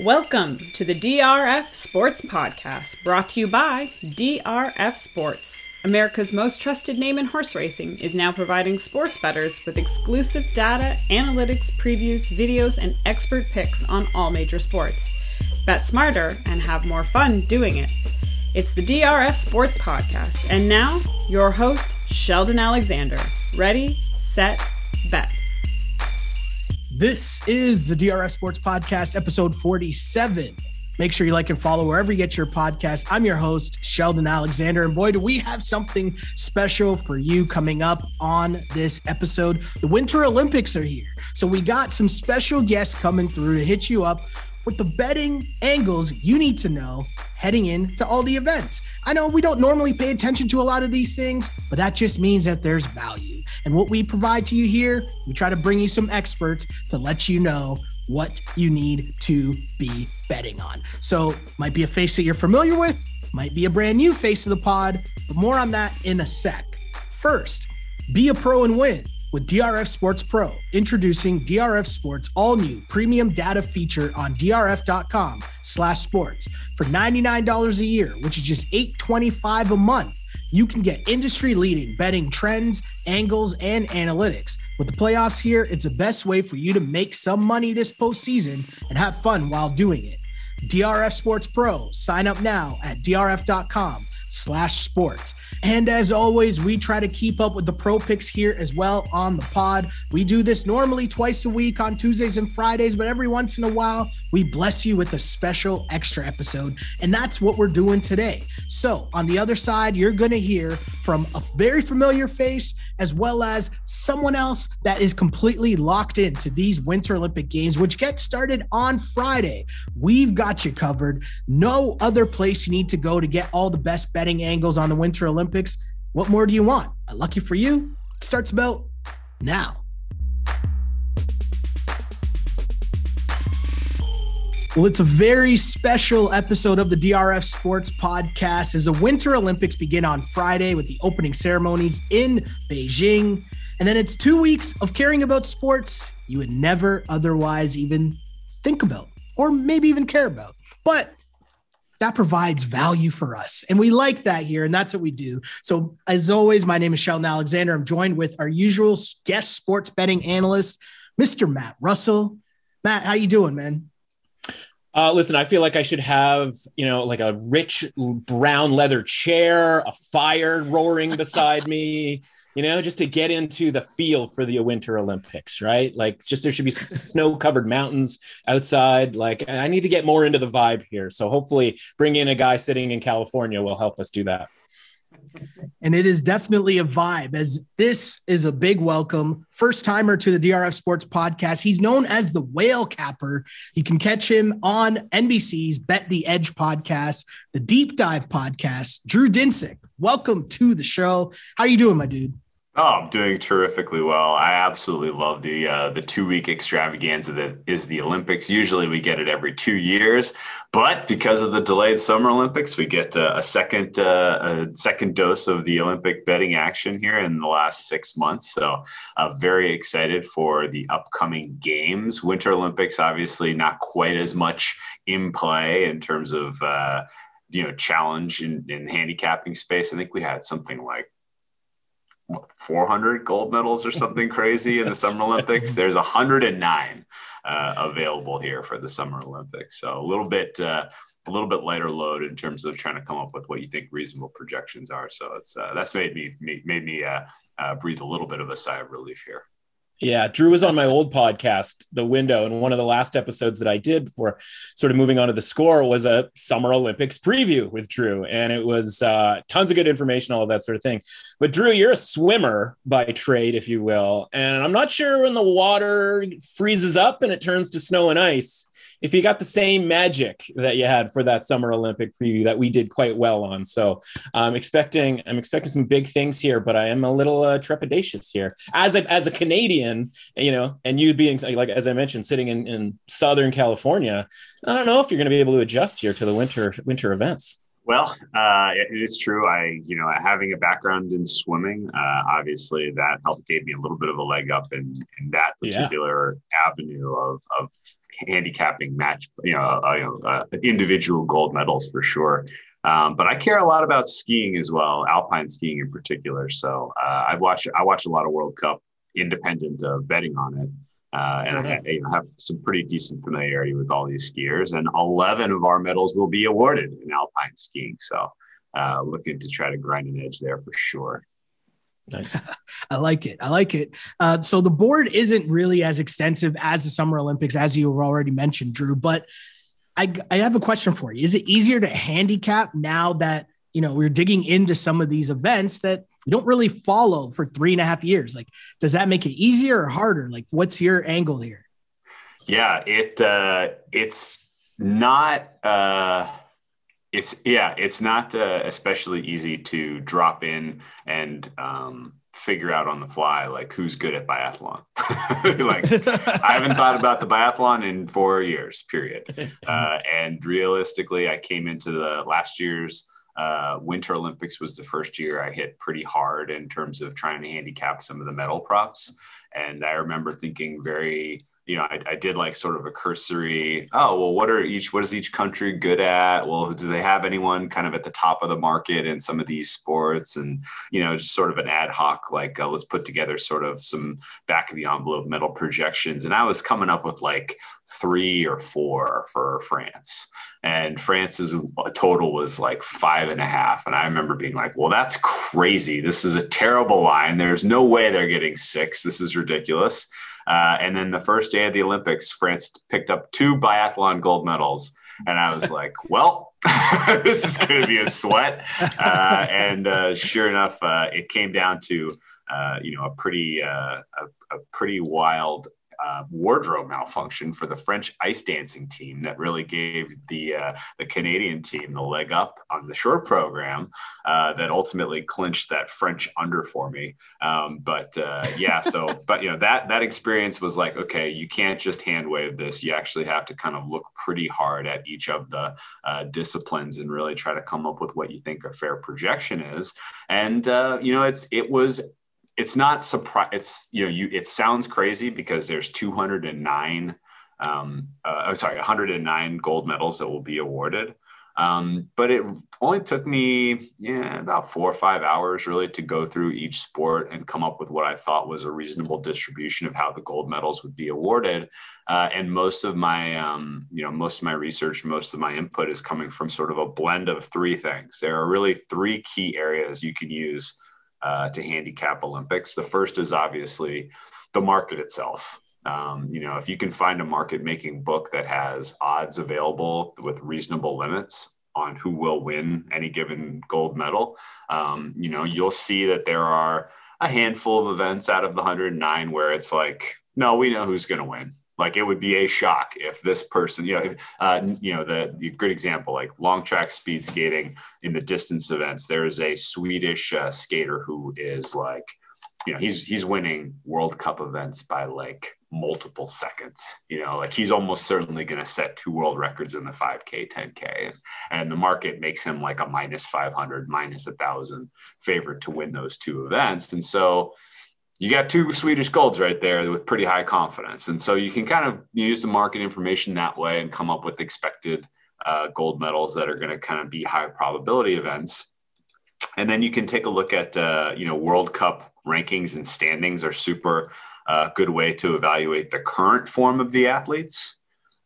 Welcome to the DRF Sports Podcast, brought to you by DRF Sports. America's most trusted name in horse racing is now providing sports bettors with exclusive data, analytics, previews, videos, and expert picks on all major sports. Bet smarter and have more fun doing it. It's the DRF Sports Podcast, and now your host, Sheldon Alexander. Ready, set. This is the DRF Sports Podcast, episode 47. Make sure you like and follow wherever you get your podcast. I'm your host, Sheldon Alexander. And boy, do we have something special for you coming up on this episode. The Winter Olympics are here. So we got some special guests coming through to hit you up with the betting angles you need to know heading into all the events. I know we don't normally pay attention to a lot of these things, but that just means that there's value. And what we provide to you here, we try to bring you some experts to let you know what you need to be betting on. So, might be a face that you're familiar with, might be a brand new face of the pod, but more on that in a sec. First, be a pro and win with DRF Sports Pro, introducing DRF Sports all new premium data feature on drf.com slash sports for $99 a year, which is just 825 a month. You can get industry leading betting trends, angles, and analytics. With the playoffs here, it's the best way for you to make some money this postseason and have fun while doing it. DRF Sports Pro. Sign up now at drf.com slash sports. And as always, we try to keep up with the pro picks here as well on the pod. We do this normally twice a week on Tuesdays and Fridays, but every once in a while, we bless you with a special extra episode. And that's what we're doing today. So on the other side, you're going to hear from a very familiar face as well as someone else that is completely locked into these Winter Olympic Games, which get started on Friday. We've got you covered. No other place you need to go to get all the best betting angles on the Winter Olympics. What more do you want? Lucky for you, it starts about now. Well, it's a very special episode of the DRF Sports Podcast as the Winter Olympics begin on Friday with the opening ceremonies in Beijing. And then it's two weeks of caring about sports you would never otherwise even think about or maybe even care about. But that provides value for us. And we like that here. And that's what we do. So, as always, my name is Sheldon Alexander. I'm joined with our usual guest sports betting analyst, Mr. Matt Russell. Matt, how you doing, man? Uh, listen, I feel like I should have, you know, like a rich brown leather chair, a fire roaring beside me, you know, just to get into the feel for the Winter Olympics, right? Like, just there should be snow covered mountains outside. Like, I need to get more into the vibe here. So, hopefully, bring in a guy sitting in California will help us do that and it is definitely a vibe as this is a big welcome first timer to the drf sports podcast he's known as the whale capper you can catch him on nbc's bet the edge podcast the deep dive podcast drew dinsick welcome to the show how are you doing my dude Oh, I'm doing terrifically well. I absolutely love the uh, the two week extravaganza that is the Olympics. Usually we get it every two years, but because of the delayed Summer Olympics, we get uh, a second uh, a second dose of the Olympic betting action here in the last six months. So, uh, very excited for the upcoming games. Winter Olympics, obviously, not quite as much in play in terms of uh, you know challenge in, in handicapping space. I think we had something like what, 400 gold medals or something crazy in the Summer Olympics. There's 109 uh, available here for the Summer Olympics. So a little bit, uh, a little bit lighter load in terms of trying to come up with what you think reasonable projections are. So it's uh, that's made me made me uh, uh, breathe a little bit of a sigh of relief here. Yeah, Drew was on my old podcast, The Window, and one of the last episodes that I did before sort of moving on to the score was a Summer Olympics preview with Drew, and it was uh, tons of good information, all of that sort of thing. But Drew, you're a swimmer by trade, if you will, and I'm not sure when the water freezes up and it turns to snow and ice if you got the same magic that you had for that summer Olympic preview that we did quite well on. So I'm expecting I'm expecting some big things here, but I am a little uh, trepidatious here as a as a Canadian, you know, and you being like as I mentioned, sitting in, in Southern California. I don't know if you're going to be able to adjust here to the winter winter events. Well, uh, it is true. I, you know, having a background in swimming, uh, obviously that helped gave me a little bit of a leg up in, in that particular yeah. avenue of, of handicapping match, you know, uh, uh, individual gold medals for sure. Um, but I care a lot about skiing as well, alpine skiing in particular. So uh, I watch I watch a lot of World Cup, independent of betting on it. Uh, and I, you know, have some pretty decent familiarity with all these skiers. And 11 of our medals will be awarded in alpine skiing. So uh, looking to try to grind an edge there for sure. Nice. I like it. I like it. Uh, so the board isn't really as extensive as the Summer Olympics, as you already mentioned, Drew. But I, I have a question for you. Is it easier to handicap now that you know we're digging into some of these events that you don't really follow for three and a half years. Like, does that make it easier or harder? Like, what's your angle here? Yeah, it uh, it's not. Uh, it's yeah, it's not uh, especially easy to drop in and um, figure out on the fly like who's good at biathlon. like I haven't thought about the biathlon in four years, period. Uh, and realistically, I came into the last year's uh, Winter Olympics was the first year I hit pretty hard in terms of trying to handicap some of the medal props. And I remember thinking very, you know, I, I, did like sort of a cursory, oh, well, what are each, what is each country good at? Well, do they have anyone kind of at the top of the market in some of these sports? And, you know, just sort of an ad hoc, like, uh, let's put together sort of some back of the envelope medal projections. And I was coming up with like three or four for France and France's total was like five and a half. And I remember being like, well, that's crazy. This is a terrible line. There's no way they're getting six. This is ridiculous. Uh, and then the first day of the Olympics, France picked up two biathlon gold medals. And I was like, well, this is going to be a sweat. Uh, and uh, sure enough, uh, it came down to, uh, you know, a pretty, uh, a, a pretty wild uh, wardrobe malfunction for the French ice dancing team that really gave the uh, the Canadian team the leg up on the short program uh, that ultimately clinched that French under for me. Um, but uh, yeah, so but you know that that experience was like okay, you can't just hand wave this. You actually have to kind of look pretty hard at each of the uh, disciplines and really try to come up with what you think a fair projection is. And uh, you know, it's it was it's not surprise. It's you know you it sounds crazy because there's 209 um, uh, oh, sorry 109 gold medals that will be awarded. Um, but it only took me yeah, about four or five hours really to go through each sport and come up with what I thought was a reasonable distribution of how the gold medals would be awarded. Uh, and most of my, um, you know, most of my research, most of my input is coming from sort of a blend of three things. There are really three key areas you can use uh, to handicap Olympics. The first is obviously the market itself. Um, you know, if you can find a market making book that has odds available with reasonable limits on who will win any given gold medal, um, you know, you'll see that there are a handful of events out of the 109 where it's like, no, we know who's going to win. Like it would be a shock if this person, you know, uh, you know, the, the good example, like long track speed skating in the distance events, there is a Swedish uh, skater who is like, you know, he's, he's winning world cup events by like multiple seconds, you know, like he's almost certainly going to set two world records in the 5k, 10k. And, and the market makes him like a minus 500, minus a thousand favorite to win those two events. And so, you got two Swedish golds right there with pretty high confidence. And so you can kind of use the market information that way and come up with expected uh, gold medals that are going to kind of be high probability events. And then you can take a look at, uh, you know, World Cup rankings and standings are super uh, good way to evaluate the current form of the athletes.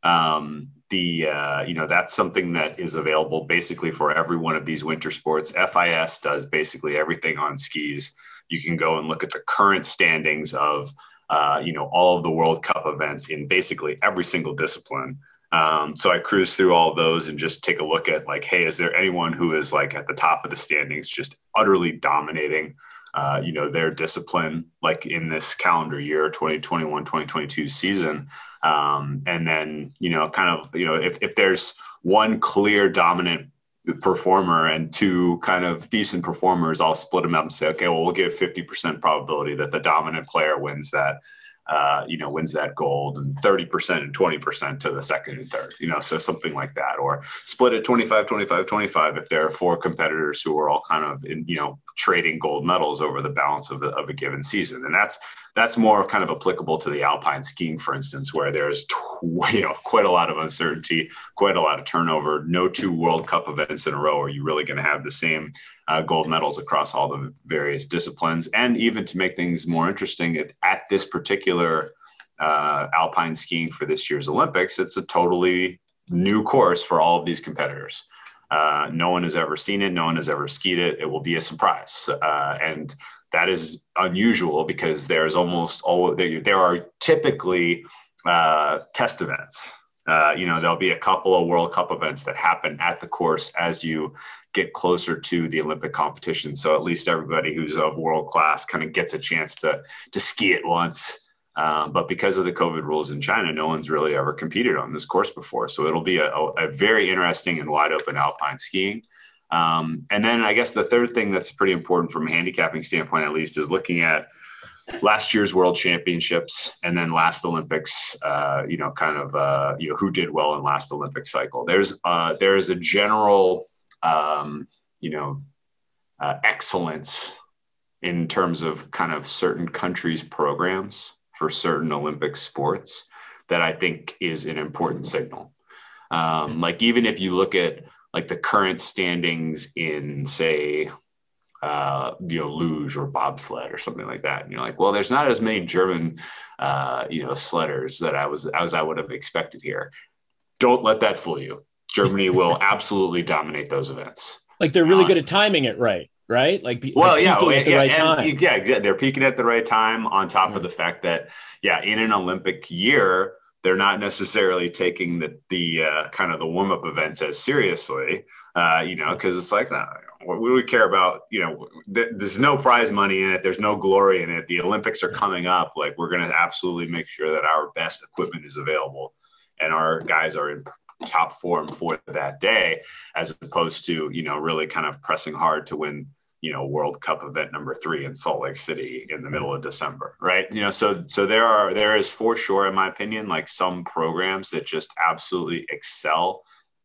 Um, the uh, you know that's something that is available basically for every one of these winter sports. FIS does basically everything on skis you can go and look at the current standings of uh, you know all of the World Cup events in basically every single discipline. Um, so I cruise through all those and just take a look at like, hey, is there anyone who is like at the top of the standings, just utterly dominating, uh, you know, their discipline, like in this calendar year, 2021, 2022 season. Um, and then, you know, kind of, you know, if, if there's one clear dominant performer and two kind of decent performers, I'll split them up and say, okay, well, we'll give 50% probability that the dominant player wins that. Uh, you know, wins that gold and 30% and 20% to the second and third, you know, so something like that, or split it 25, 25, 25 if there are four competitors who are all kind of in, you know, trading gold medals over the balance of, the, of a given season. And that's, that's more kind of applicable to the alpine skiing, for instance, where there's you know quite a lot of uncertainty, quite a lot of turnover. No two World Cup events in a row are you really going to have the same uh, gold medals across all the various disciplines, and even to make things more interesting at, at this particular uh, alpine skiing for this year's Olympics, it's a totally new course for all of these competitors. Uh, no one has ever seen it. No one has ever skied it. It will be a surprise. Uh, and that is unusual because there's almost all there, are typically uh, test events. Uh, you know, there'll be a couple of World Cup events that happen at the course as you get closer to the Olympic competition. So at least everybody who's of world class kind of gets a chance to to ski it once. Um, but because of the COVID rules in China, no one's really ever competed on this course before. So it'll be a, a very interesting and wide open alpine skiing. Um, and then I guess the third thing that's pretty important from a handicapping standpoint, at least, is looking at last year's World Championships and then last Olympics. Uh, you know, kind of uh, you know who did well in last Olympic cycle. There's uh, there is a general um, you know uh, excellence in terms of kind of certain countries' programs for certain Olympic sports that I think is an important signal. Um, like even if you look at like the current standings in say uh, you know luge or bobsled or something like that. And you're like well there's not as many german uh, you know sledders that i was as i would have expected here. Don't let that fool you. Germany will absolutely dominate those events. Like they're really uh, good at timing it right right? Like well like yeah at the yeah, right time. yeah exactly they're peaking at the right time on top of the fact that yeah in an olympic year they're not necessarily taking the the uh, kind of the warm up events as seriously, uh, you know, because it's like, what we care about, you know, th- there's no prize money in it, there's no glory in it. The Olympics are coming up, like we're going to absolutely make sure that our best equipment is available, and our guys are in top form for that day, as opposed to you know really kind of pressing hard to win you know World Cup event number three in Salt Lake City in the middle of December, right? You know, so so there are there is for sure, in my opinion, like some programs that just absolutely excel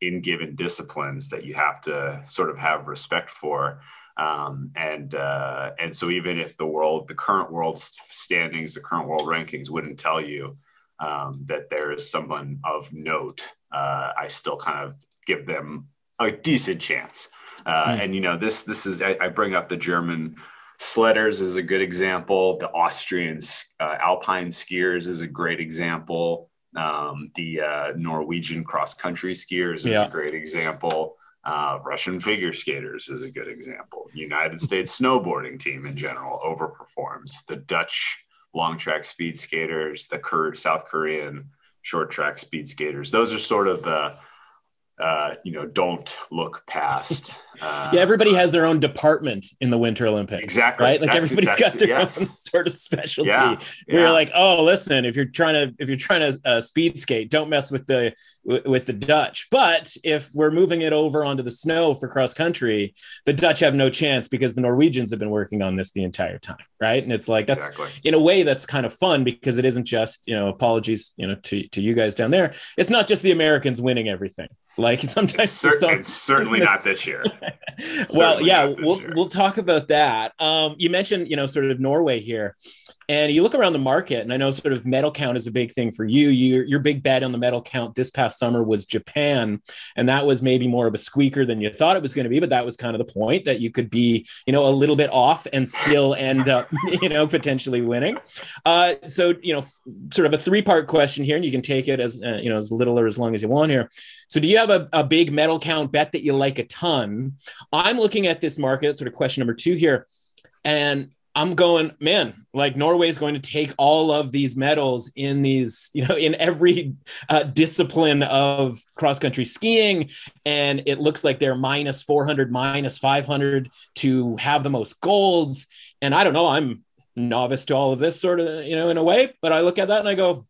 in given disciplines that you have to sort of have respect for. Um, and uh, and so even if the world, the current world standings, the current world rankings wouldn't tell you um, that there is someone of note, uh, I still kind of give them a decent chance. Uh, mm. And you know, this this is I, I, bring up the German sledders is a good example. The Austrian uh, alpine skiers is a great example. Um, the uh, Norwegian cross country skiers is yeah. a great example. Uh, Russian figure skaters is a good example. United States snowboarding team in general overperforms. The Dutch long track speed skaters, the South Korean short track speed skaters. Those are sort of the uh, you know, don't look past. Uh, yeah, everybody has their own department in the Winter Olympics. Exactly. Right. Like that's, everybody's got their yes. own sort of specialty. Yeah, yeah. You're like, oh, listen, if you're trying to if you're trying to uh, speed skate, don't mess with the with the Dutch. But if we're moving it over onto the snow for cross country, the Dutch have no chance because the Norwegians have been working on this the entire time, right? And it's like that's exactly. in a way that's kind of fun because it isn't just you know apologies you know to to you guys down there. It's not just the Americans winning everything. Like sometimes it's, cer- it's certainly not this year. well, yeah, we'll year. we'll talk about that. Um, you mentioned you know sort of Norway here. And you look around the market, and I know sort of medal count is a big thing for you. Your, your big bet on the medal count this past summer was Japan. And that was maybe more of a squeaker than you thought it was going to be. But that was kind of the point that you could be, you know, a little bit off and still end up, you know, potentially winning. Uh, so, you know, f- sort of a three part question here, and you can take it as, uh, you know, as little or as long as you want here. So, do you have a, a big medal count bet that you like a ton? I'm looking at this market, sort of question number two here. And I'm going, man, like Norway is going to take all of these medals in these, you know, in every uh, discipline of cross country skiing. And it looks like they're minus 400, minus 500 to have the most golds. And I don't know, I'm novice to all of this sort of, you know, in a way, but I look at that and I go,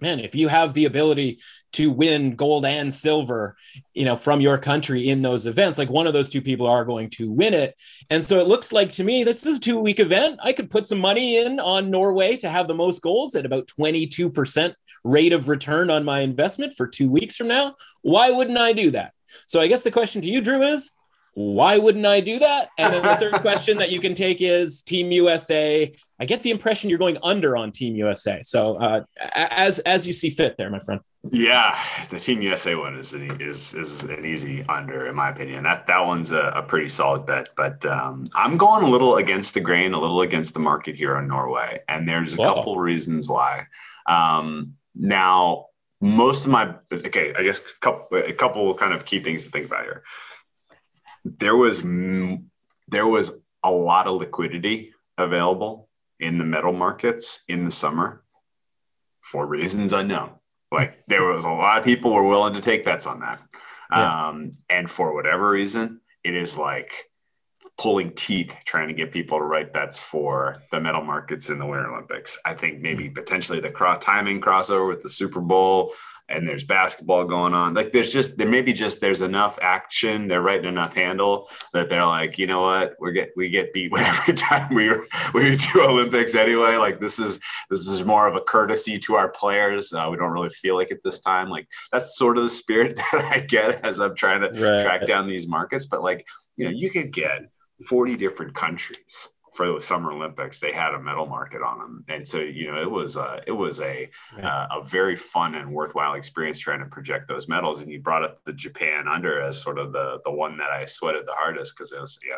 man, if you have the ability to win gold and silver, you know, from your country in those events, like one of those two people are going to win it. And so it looks like to me, this is a two week event. I could put some money in on Norway to have the most golds at about 22% rate of return on my investment for two weeks from now. Why wouldn't I do that? So I guess the question to you, Drew, is why wouldn't I do that? And then the third question that you can take is Team USA. I get the impression you're going under on Team USA. So uh, as as you see fit, there, my friend. Yeah, the Team USA one is an, is is an easy under in my opinion. That that one's a, a pretty solid bet. But um, I'm going a little against the grain, a little against the market here on Norway, and there's a Whoa. couple reasons why. Um, now, most of my okay, I guess a couple, a couple kind of key things to think about here there was there was a lot of liquidity available in the medal markets in the summer for reasons unknown. Like there was a lot of people were willing to take bets on that. Yeah. Um, and for whatever reason, it is like pulling teeth trying to get people to write bets for the medal markets in the Winter Olympics. I think maybe potentially the cross timing crossover with the Super Bowl, and there's basketball going on. Like there's just there may be just there's enough action, they're writing enough handle that they're like, you know what, we get we get beat every time we we do Olympics anyway. Like this is this is more of a courtesy to our players. Uh, we don't really feel like it this time. Like that's sort of the spirit that I get as I'm trying to right. track down these markets. But like you know, you could get 40 different countries for the Summer Olympics, they had a medal market on them, and so you know it was a it was a yeah. uh, a very fun and worthwhile experience trying to project those medals. And you brought up the Japan under as sort of the the one that I sweated the hardest because it was you know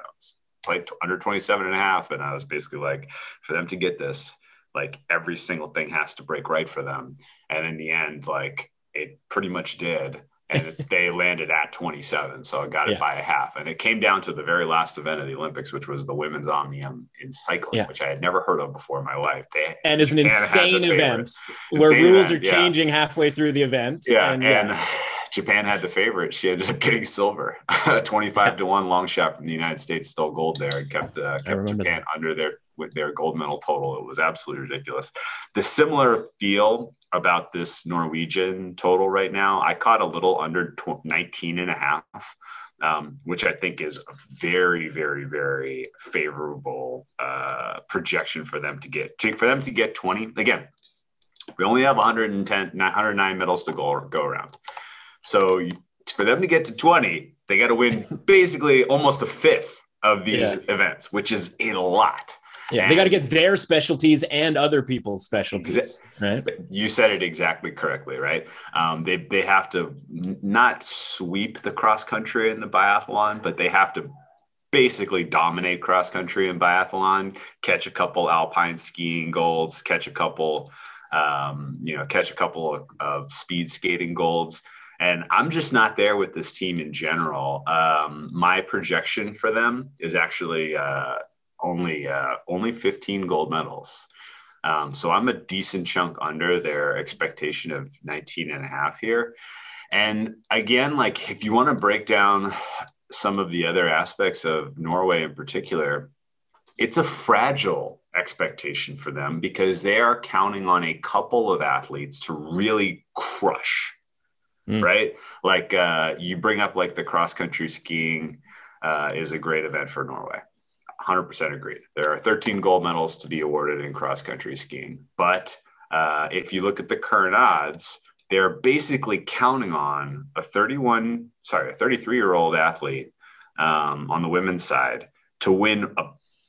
played under 27 and a half, and I was basically like for them to get this, like every single thing has to break right for them, and in the end, like it pretty much did and they landed at 27 so i got it yeah. by a half and it came down to the very last event of the olympics which was the women's omnium in cycling yeah. which i had never heard of before in my life they, and it's an insane event where insane rules event, are changing yeah. halfway through the event yeah and, and japan had the favorite she ended up getting silver 25 to 1 long shot from the united states stole gold there and kept uh, kept japan that. under their with their gold medal total. It was absolutely ridiculous. The similar feel about this Norwegian total right now, I caught a little under 19 and a half, um, which I think is a very, very, very favorable uh, projection for them to get to, for them to get 20. Again, we only have 110, 109 medals to go, go around. So for them to get to 20, they got to win basically almost a fifth of these yeah. events, which is a lot. Yeah, they got to get their specialties and other people's specialties. Exa- right. You said it exactly correctly, right? Um, they they have to not sweep the cross country and the biathlon, but they have to basically dominate cross country and biathlon, catch a couple alpine skiing golds, catch a couple, um, you know, catch a couple of, of, speed skating golds. And I'm just not there with this team in general. Um, my projection for them is actually uh, only uh, only 15 gold medals. Um, so I'm a decent chunk under their expectation of 19 and a half here. And again, like if you want to break down some of the other aspects of Norway in particular, it's a fragile expectation for them because they are counting on a couple of athletes to really crush, mm. right? Like uh, you bring up like the cross country skiing uh, is a great event for Norway. 100% agreed. There are 13 gold medals to be awarded in cross country skiing. But uh, if you look at the current odds, they're basically counting on a 31, sorry, a 33 year old athlete um, on the women's side to win a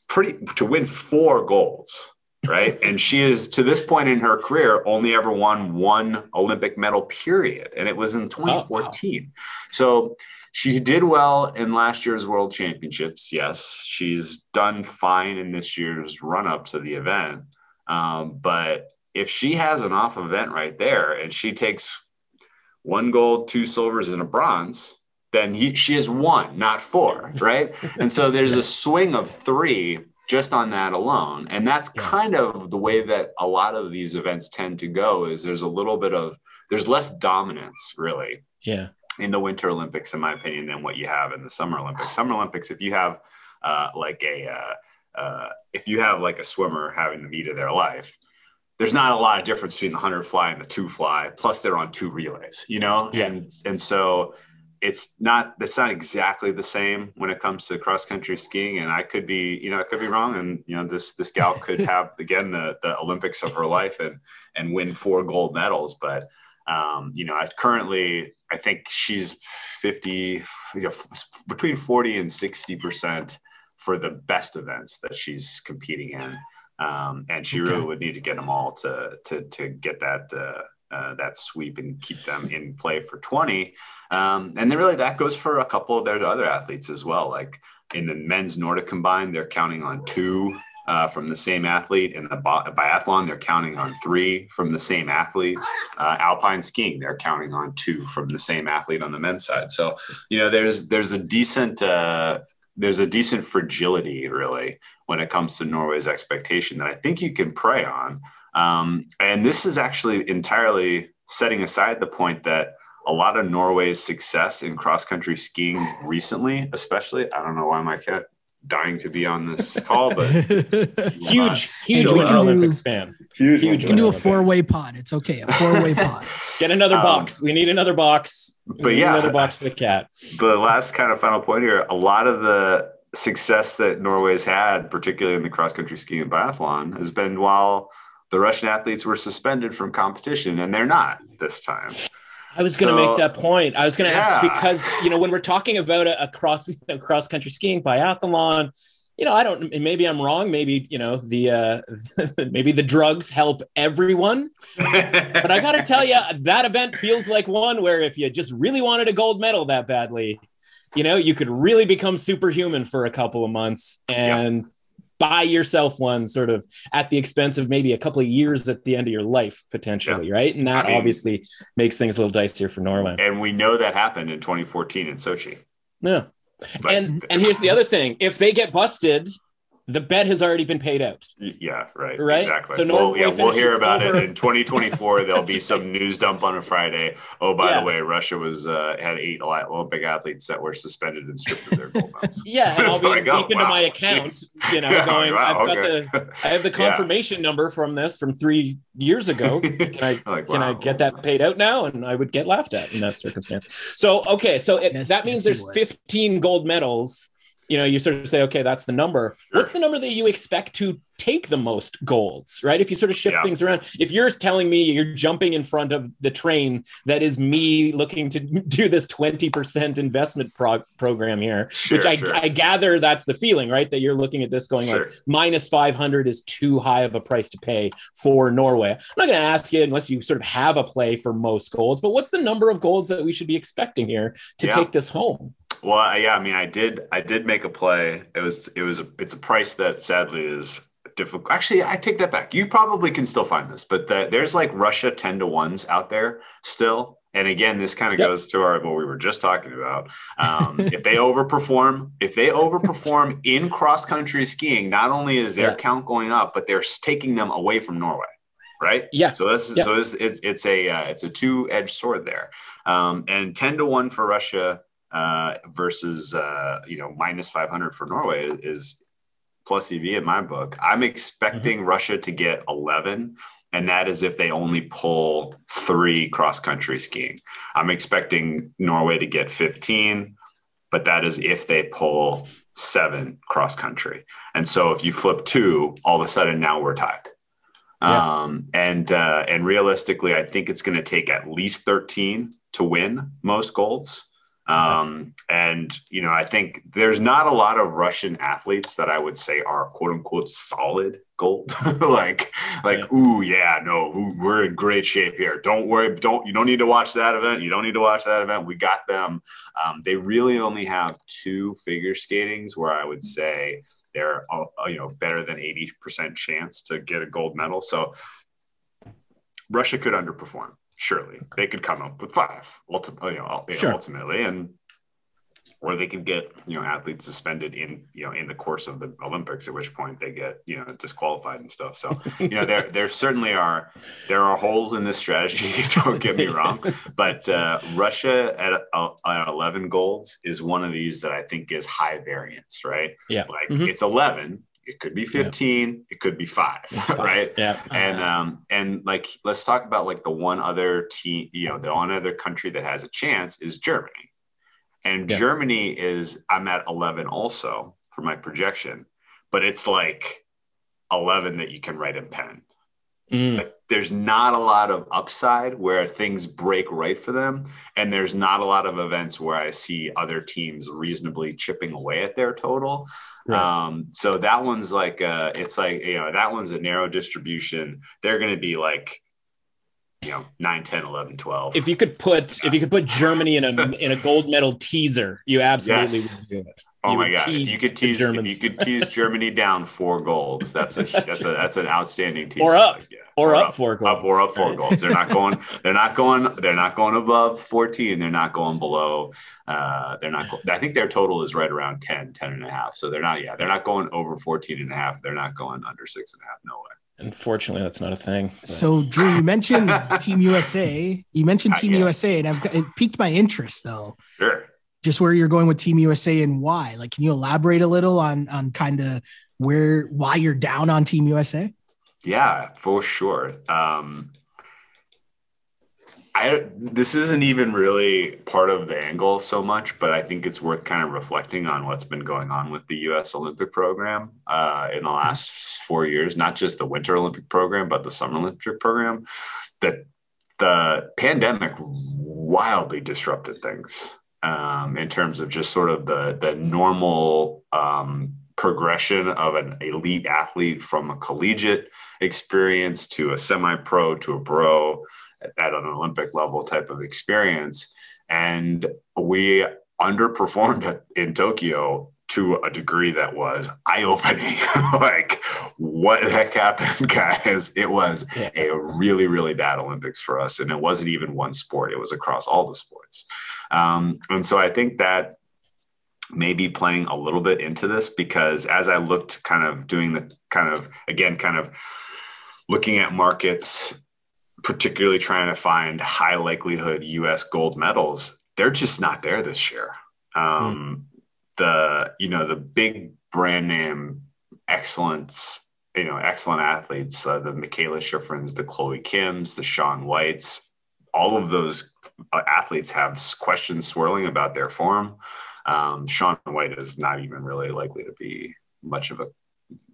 pretty, to win four golds. Right. and she is to this point in her career only ever won one Olympic medal, period. And it was in 2014. Oh, wow. So she did well in last year's World Championships. Yes, she's done fine in this year's run up to the event. Um, but if she has an off event right there and she takes one gold, two silvers, and a bronze, then he, she has one, not four, right? and so there's a swing of three just on that alone. And that's yeah. kind of the way that a lot of these events tend to go is there's a little bit of there's less dominance really. Yeah in the Winter Olympics, in my opinion, than what you have in the Summer Olympics. Summer Olympics, if you have uh, like a uh, uh, if you have like a swimmer having the meet of their life, there's not a lot of difference between the 100 fly and the two fly. Plus, they're on two relays, you know, Yeah. and and so it's not it's not exactly the same when it comes to cross country skiing. And I could be, you know, I could be wrong, and you know, this this gal could have again the the Olympics of her life and and win four gold medals, but. Um, you know, I currently, I think she's 50, you know, between 40 and 60% for the best events that she's competing in. Um, and she Okay. really would need to get them all to, to, to get that, uh, uh, that sweep and keep them in play for 20. Um, and then really that goes for a couple of their other athletes as well. Like in the men's Nordic combined, they're counting on two uh, from the same athlete. In the bi- biathlon, they're counting on three from the same athlete. Uh, alpine skiing, they're counting on two from the same athlete on the men's side. So, you know, there's there's a decent uh, there's a decent fragility really when it comes to Norway's expectation that I think you can prey on. Um, and this is actually entirely setting aside the point that a lot of Norway's success in cross country skiing recently, especially, I don't know why my cat dying to be on this call, but Huge, huge we Winter can do- Olympics fan. huge, Huge You can do a four way pod. It's okay. A four way pod. Get another Um, box. We need another box. We but need yeah. another box for the cat. the last kind of final point here a lot of the success that norway's had particularly in the cross country skiing and biathlon has been while the russian athletes were suspended from competition and they're not this time I was going to So- make that point. I was going to Yeah. ask because you know when we're talking about a, a cross a cross country skiing biathlon, you know I don't. Maybe I'm wrong. Maybe you know the uh, maybe the drugs help everyone. But I got to tell you, that event feels like one where if you just really wanted a gold medal that badly, you know, you could really become superhuman for a couple of months and buy yourself one sort of at the expense of maybe a couple of years at the end of your life, potentially, right? And that I mean- obviously makes things a little dicier for Norway. and we know that happened in 2014 in sochi Yeah. But- and and here's the other thing if they get busted, the bet has already been paid out. Yeah, right. Right? Exactly. So well, Norway yeah, we'll hear about over- it in 2024. There'll be some news dump on a Friday. Oh, by Yeah. the way, Russia was uh, had eight Olympic athletes that were suspended and stripped of their gold medals. Yeah, and I'll be like, deep oh, into wow. my account, you know, Yeah, going, wow, I've got okay. the I have the Yeah. confirmation number from this from three years ago. Can I Like, can I wow. get that paid out now? And I would get laughed at in that circumstance. So okay, so it, Yes, that means yes, there's 15 gold medals. You know, you sort of say, okay, that's the number. Sure. What's the number that you expect to take the most golds, right? If you sort of shift Yeah. things around, if you're telling me you're jumping in front of the train that is me looking to do this 20% investment prog- program here, Sure, which I, sure. I gather that's the feeling, right? That you're looking at this going like minus 500 is too high of a price to pay for Norway. I'm not going to ask you unless you sort of have a play for most golds, but what's the number of golds that we should be expecting here to Yeah. take this home? Well, yeah, I mean, I did, I did make a play. It was, it was, it's a price that sadly is difficult. Actually, I take that back. You probably can still find this, but the, there's like Russia ten to ones out there still. And again, this kind of Yep. goes to our what we were just talking about. Um, if they overperform, if they overperform in cross country skiing, not only is their Yeah. count going up, but they're taking them away from Norway. Right. Yeah. So this is Yep. so this it's, it's a uh, it's a two edged sword there, um, and ten to one for Russia uh, versus uh, you know minus 500 for Norway is, plus EV in my book. I'm expecting Russia to get 11, and that is if they only pull three cross country skiing. I'm expecting Norway to get 15, but that is if they pull seven cross country. And so if you flip two, all of a sudden now we're tied. Yeah. Um, and uh, and realistically, I think it's going to take at least 13 to win most golds. Um, and you know, I think there's not a lot of Russian athletes that I would say are quote unquote solid gold. like, like, Yeah. ooh, yeah, no, ooh, we're in great shape here. Don't worry, don't you don't need to watch that event. You don't need to watch that event. We got them. Um, they really only have two figure skatings where I would say they're uh, you know better than 80% chance to get a gold medal. So Russia could underperform. Surely they could come up with five ultimately, you know, Sure. ultimately, and or they could get you know athletes suspended in you know in the course of the Olympics, at which point they get you know disqualified and stuff. So you know there there certainly are there are holes in this strategy. Don't get me wrong, but uh, Russia at, uh, at 11 golds is one of these that I think is high variance, right? Yeah. Like Mhm. it's 11. It could be 15, yeah. it could be five, five. right? Yeah. And um, and like let's talk about like the one other team, you know, the one other country that has a chance is Germany. And yeah. Germany is I'm at 11 also for my projection, but it's like 11 that you can write in pen. Mm. Like, there's not a lot of upside where things break right for them. And there's not a lot of events where I see other teams reasonably chipping away at their total. Right. Um, so that one's like, uh, it's like, you know, that one's a narrow distribution. They're going to be like, you know 9 10 11 12 if you could put if you could put germany in a in a gold medal teaser you absolutely yes. would do it Oh you my god! You could tease you could tease Germany down four goals, That's a that's a that's an outstanding tease. Or up, yeah. or, or, up, four golds. Up or up four right. golds. They're not going. They're not going. They're not going above fourteen. They're not going below. Uh, they're not. I think their total is right around 10, 10 and a half. So they're not. Yeah, they're not going over 14 and a half. They're not going under six and a half. No way. Unfortunately, that's not a thing. But. So, Drew, you mentioned Team USA. You mentioned Team USA, and I've it piqued my interest though. Sure just where you're going with Team USA and why. Like, can you elaborate a little on on kind of where why you're down on Team USA? Yeah, for sure. Um, I this isn't even really part of the angle so much, but I think it's worth kind of reflecting on what's been going on with the U.S. Olympic program uh, in the last four years. Not just the Winter Olympic program, but the Summer Olympic program. That the pandemic wildly disrupted things um, in terms of just sort of the the normal um, progression of an elite athlete from a collegiate experience to a semi-pro to a pro at, at an Olympic level type of experience, and we underperformed in Tokyo to a degree that was eye-opening. like, what the heck happened, guys? It was a really, really bad Olympics for us, and it wasn't even one sport; it was across all the sports. Um, and so I think that maybe playing a little bit into this because as I looked kind of doing the kind of again kind of looking at markets particularly trying to find high likelihood US gold medals they're just not there this year um, mm. the you know the big brand name excellence you know excellent athletes uh, the Mikaela Shiffrins the Chloe Kims the Shaun Whites all of those uh, athletes have questions swirling about their form. Um, Shaun White is not even really likely to be much of a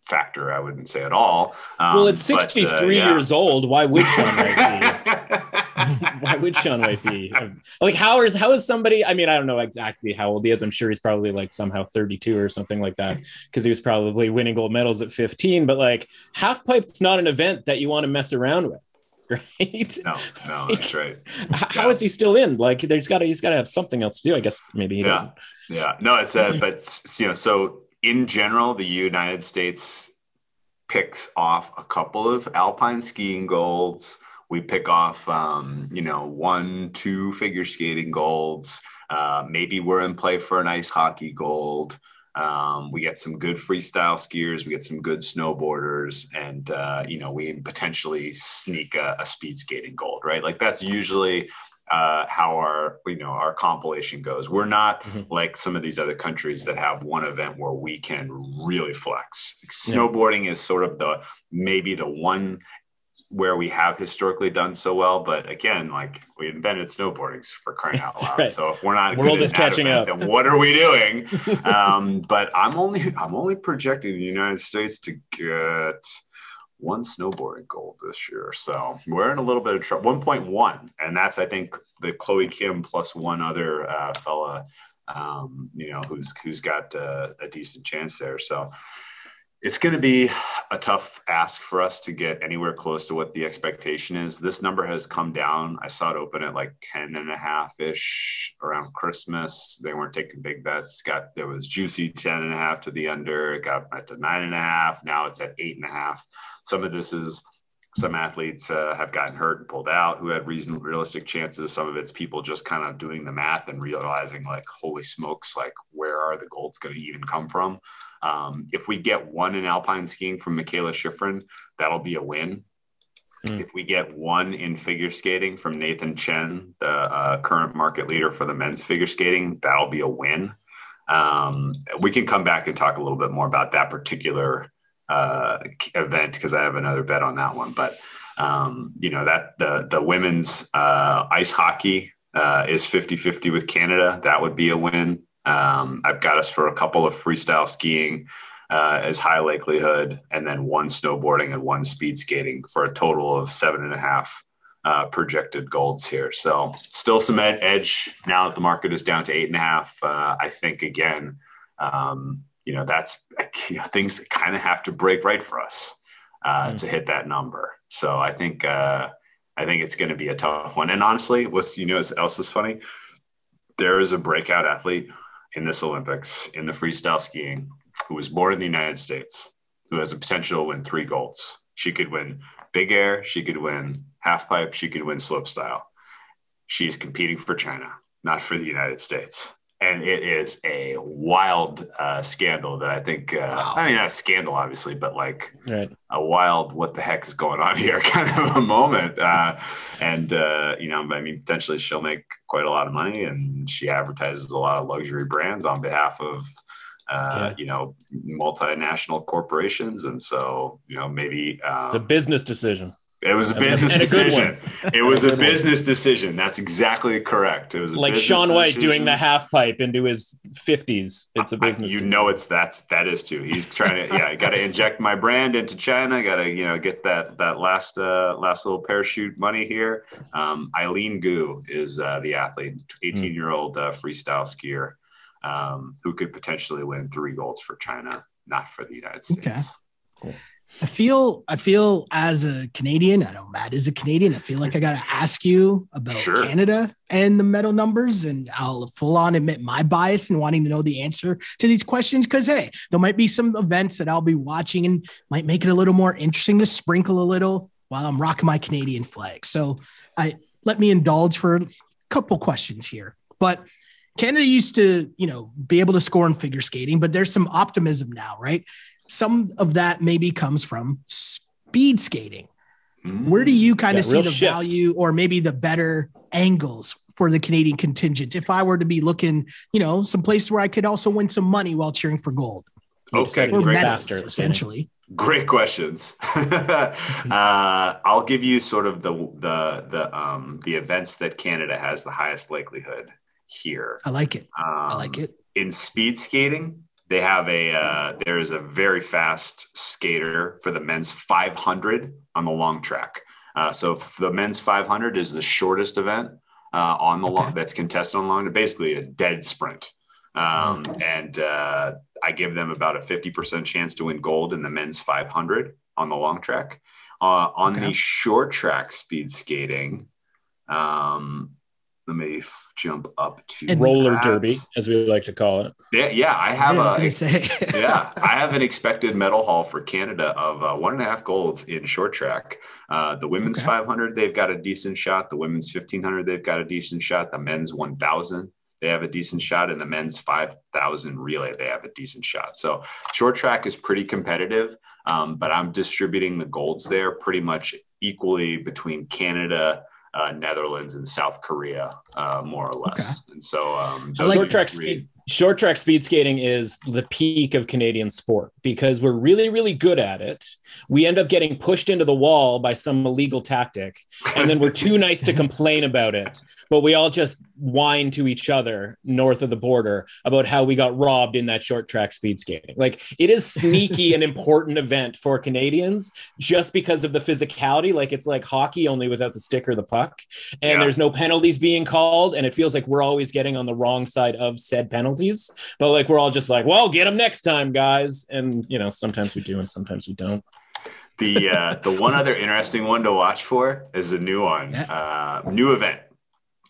factor, I wouldn't say at all. Um, well, it's 63 but, uh, yeah. years old. Why would Shaun White be? Why would Shaun White be? Like, how is how is somebody? I mean, I don't know exactly how old he is. I'm sure he's probably like somehow 32 or something like that, because he was probably winning gold medals at 15. But like, half pipe's not an event that you want to mess around with right? No, no, that's right. How yeah. is he still in? Like, there's got to he's got to have something else to do. I guess maybe he yeah. doesn't. Yeah, no, it's uh, but you know, so in general, the United States picks off a couple of alpine skiing golds. We pick off, um, you know, one, two figure skating golds. Uh, maybe we're in play for an ice hockey gold. Um, we get some good freestyle skiers, we get some good snowboarders, and uh, you know we potentially sneak a, a, speed skating gold, right? Like that's usually uh, how our you know our compilation goes. We're not mm-hmm. like some of these other countries that have one event where we can really flex. Snowboarding yeah. is sort of the maybe the one where we have historically done so well. But again, like we invented snowboarding for crying out loud. Right. So if we're not world is catching event, up, then what are we doing? um, but I'm only I'm only projecting the United States to get one snowboarding gold this year. So we're in a little bit of trouble. 1.1, and that's I think the Chloe Kim plus one other uh, fella, um, you know, who's who's got uh, a decent chance there. So it's going to be a tough ask for us to get anywhere close to what the expectation is. This number has come down. I saw it open at like 10 and a half ish around Christmas. They weren't taking big bets. Got there was juicy 10 and a half to the under, it got at to nine and a half. Now it's at eight and a half. Some of this is some athletes uh, have gotten hurt and pulled out who had reasonable realistic chances some of it's people just kind of doing the math and realizing like holy smokes like where are the golds going to even come from um, if we get one in alpine skiing from Mikaela Shiffrin, that'll be a win. Mm. If we get one in figure skating from Nathan Chen, the uh, current market leader for the men's figure skating, that'll be a win. Um, we can come back and talk a little bit more about that particular uh, event because I have another bet on that one. But um, you know that the the women's uh, ice hockey uh, is 50-50 with Canada. That would be a win. Um, I've got us for a couple of freestyle skiing uh, as high likelihood, and then one snowboarding and one speed skating for a total of seven and a half uh, projected golds here. So still some ed- edge now that the market is down to eight and a half. Uh, I think again, um, you know, that's you know, things that kind of have to break right for us uh, mm. to hit that number. So I think uh, I think it's going to be a tough one. And honestly, what's you know else is funny? There is a breakout athlete in this Olympics in the freestyle skiing who was born in the United States who has the potential to win three golds. She could win big air, she could win half pipe, she could win slopestyle. is competing for China, not for the United States and it is a wild uh, scandal that I think. Uh, wow. I mean, not a scandal, obviously, but like right. a wild "what the heck is going on here" kind of a moment. Uh, and uh, you know, I mean, potentially she'll make quite a lot of money, and she advertises a lot of luxury brands on behalf of. Uh, yeah. You know, multinational corporations, and so you know maybe um, it's a business decision. It was a business a decision. It was a, a business one. decision. That's exactly correct. It was like Shaun White decision. doing the half pipe into his fifties. It's a business. I, you decision. know, it's that's that is too. He's trying to yeah. I got to inject my brand into China. Got to you know get that that last uh, last little parachute money here. Um, Eileen Gu is uh, the athlete, eighteen year old uh, freestyle skier um, who could potentially win three golds for China, not for the United States. Okay. Cool. I feel I feel as a Canadian, I know Matt is a Canadian. I feel like I got to ask you about sure. Canada and the medal numbers, and I'll full on admit my bias in wanting to know the answer to these questions because hey, there might be some events that I'll be watching and might make it a little more interesting to sprinkle a little while I'm rocking my Canadian flag. So I let me indulge for a couple questions here, but. Canada used to, you know, be able to score in figure skating, but there's some optimism now, right? Some of that maybe comes from speed skating. Mm. Where do you kind of see the shift. value or maybe the better angles for the Canadian contingent if I were to be looking, you know, some place where I could also win some money while cheering for gold? Okay, or great. Medals, faster, essentially. Great questions. uh, I'll give you sort of the the the um the events that Canada has the highest likelihood here. I like it. Um, I like it. In speed skating, they have a uh, there is a very fast skater for the men's 500 on the long track. Uh, so the men's 500 is the shortest event uh, on the okay. long that's contested on long. Basically, a dead sprint. Um, and uh, I give them about a 50% chance to win gold in the men's 500 on the long track. Uh, on okay. the short track speed skating, um, let me f- jump up to and roller that. derby, as we like to call it. Yeah, yeah, I have yeah, a say. yeah, I have an expected medal haul for Canada of uh, one and a half golds in short track. Uh, the women's okay. 500, they've got a decent shot. The women's 1500, they've got a decent shot. The men's 1000, they have a decent shot. And the men's 5000 relay, they have a decent shot. So short track is pretty competitive, um, but I'm distributing the golds there pretty much equally between Canada uh, Netherlands and South Korea, uh, more or less. Okay. And so, um, so short track speed, short track speed skating is the peak of Canadian sport because we're really, really good at it. We end up getting pushed into the wall by some illegal tactic, and then we're too nice to complain about it. But we all just whine to each other north of the border about how we got robbed in that short track speed skating. Like it is sneaky and important event for Canadians just because of the physicality. Like it's like hockey only without the stick or the puck, and yeah. there's no penalties being called, and it feels like we're always getting on the wrong side of said penalty penalties, but like we're all just like, well, get them next time, guys. And you know, sometimes we do and sometimes we don't. The uh, the one other interesting one to watch for is a new one, uh, new event.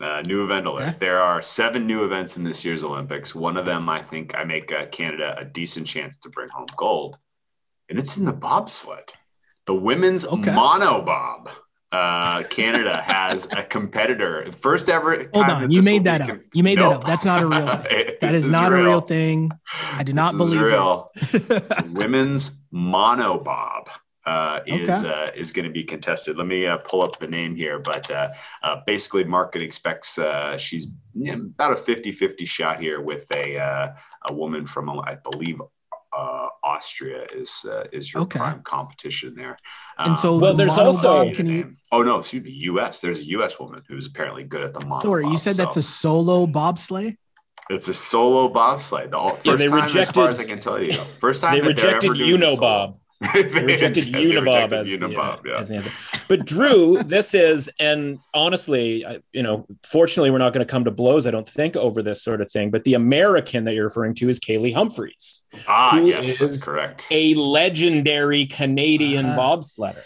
Uh, new event alert. Yeah. There are seven new events in this year's Olympics. One of them, I think, I make uh, Canada a decent chance to bring home gold, and it's in the bobsled, the women's okay. monobob uh, Canada has a competitor. First ever. Hold on, you made that up. You made nope. that up. That's not a real. Thing. that is, is not real. a real thing. I do not believe real. Women's monobob. Uh, is okay. uh, is going to be contested. Let me uh, pull up the name here, but uh, uh, basically, market expects uh, she's you know, about a 50-50 shot here with a a woman from I believe Austria is uh, is your Okay. prime competition there. And so, Um, Well, the there's also- Can you? oh no, excuse me, U.S. There's a U.S. woman who's apparently good at the monobob. Sorry, you said that's a solo bobsleigh. it's a solo bobsleigh. The first Yeah, they time, as far as I can tell you, first time They that they're rejected ever doing a. Unibob. they They rejected yeah, they Unibob rejected as, the, uh, yeah. as the answer. But Drew, this is, and honestly, I- you know, fortunately, we're not going to come to blows. I don't think over this sort of thing. But the American that you're referring to is Kaillie Humphries, ah, yes, that's correct. a legendary Canadian Ah. bobsledder,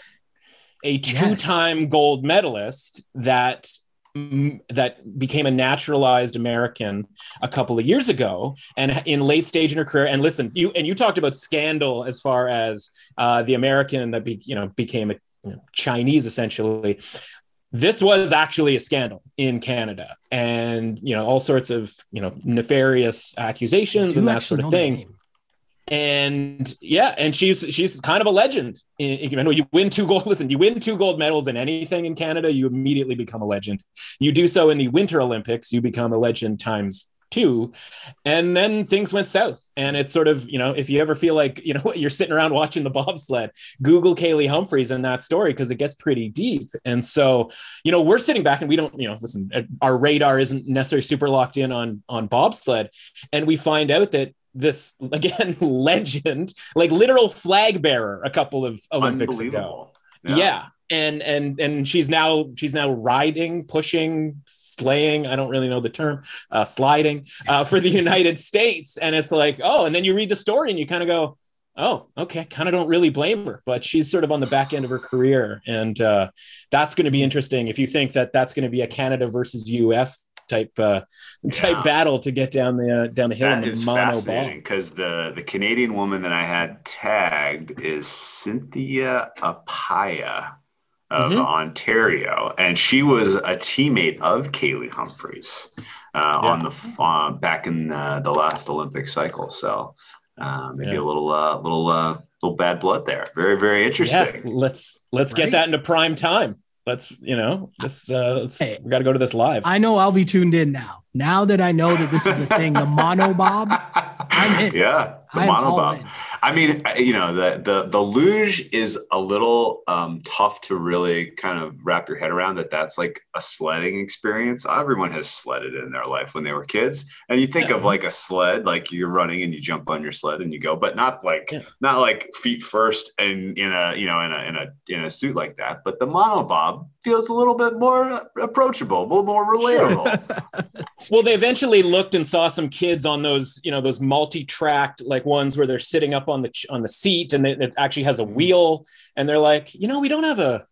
a two-time gold medalist that that became a naturalized American a couple of years ago, and in late stage in her career. And listen, you and you talked about scandal as far as uh, the American that be, you know became a you know, Chinese essentially. This was actually a scandal in Canada, and you know all sorts of you know nefarious accusations and that sort of thing. And yeah, and she's she's kind of a legend. You win two gold. Listen, you win two gold medals in anything in Canada, you immediately become a legend. You do so in the Winter Olympics, you become a legend times two, and then things went south. And it's sort of you know, if you ever feel like you know you're sitting around watching the bobsled, Google Kaillie Humphries and that story because it gets pretty deep. And so you know, we're sitting back and we don't you know, listen, our radar isn't necessarily super locked in on on bobsled, and we find out that this again legend like literal flag bearer a couple of olympics ago Unbelievable. yeah. and and and she's now she's now riding pushing slaying i don't really know the term uh sliding uh for the united states and it's like oh and then you read the story and you kind of go oh okay kind of don't really blame her but she's sort of on the back end of her career and uh that's going to be interesting if you think that that's going to be a canada versus us type uh type Yeah. battle to get down the uh, down the hill in the is mono fascinating because the the Canadian woman that I had tagged is Cynthia Appiah of Mhm. Ontario, and she was a teammate of Kaillie Humphries uh, Yeah. on the f- uh, back in uh, the last Olympic cycle. So uh, maybe Yeah. a little uh, little uh, little bad blood there. Very very yeah, interesting. let's let's Right? get that into prime time. Let's you know, let's uh let's Hey. we got to go to this live. I know I'll be tuned in now. Now that I know that this is a thing, the monobob. I'm in. Yeah, the I'm monobob. I mean, you know, the the the luge is a little um, tough to really kind of wrap your head around that. That's like a sledding experience. Everyone has sledded in their life when they were kids, and you think Yeah. of like a sled, like you're running and you jump on your sled and you go, but not like Yeah. not like feet first and in a you know in a in a in a suit like that. But the monobob feels a little bit more approachable, a little more relatable. Well, they eventually looked and saw some kids on those, you know, those multi-tracked like ones where they're sitting up on the on the seat and it, it actually has a wheel, and they're like, you know, we don't have a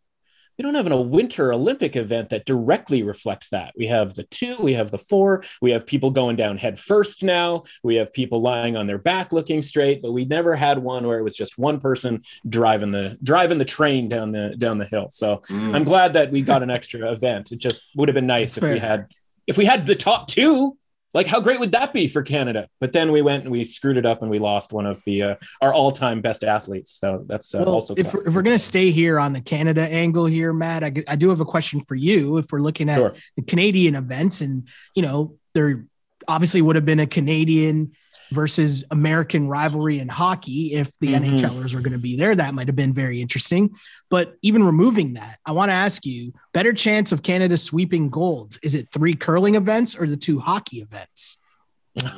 we don't have a winter Olympic event that directly reflects that. We have the two, we have the four, we have people going down head first now, we have people lying on their back looking straight, but we never had one where it was just one person driving the driving the train down the down the hill. So Mm. I'm glad that we got an extra event. It just would have been nice That's if we had if we had the top two. Like how great would that be for Canada? But then we went and we screwed it up and we lost one of the uh, our all-time best athletes. So that's uh, well, also if we're, if we're going to stay here on the Canada angle here, Matt, I, I do have a question for you. If we're looking at Sure. the Canadian events, and you know, there obviously would have been a Canadian versus American rivalry in hockey if the Mhm. NHLers were going to be there. That might have been very interesting. But even removing that, I want to ask you: better chance of Canada sweeping golds? Is it three curling events or the two hockey events?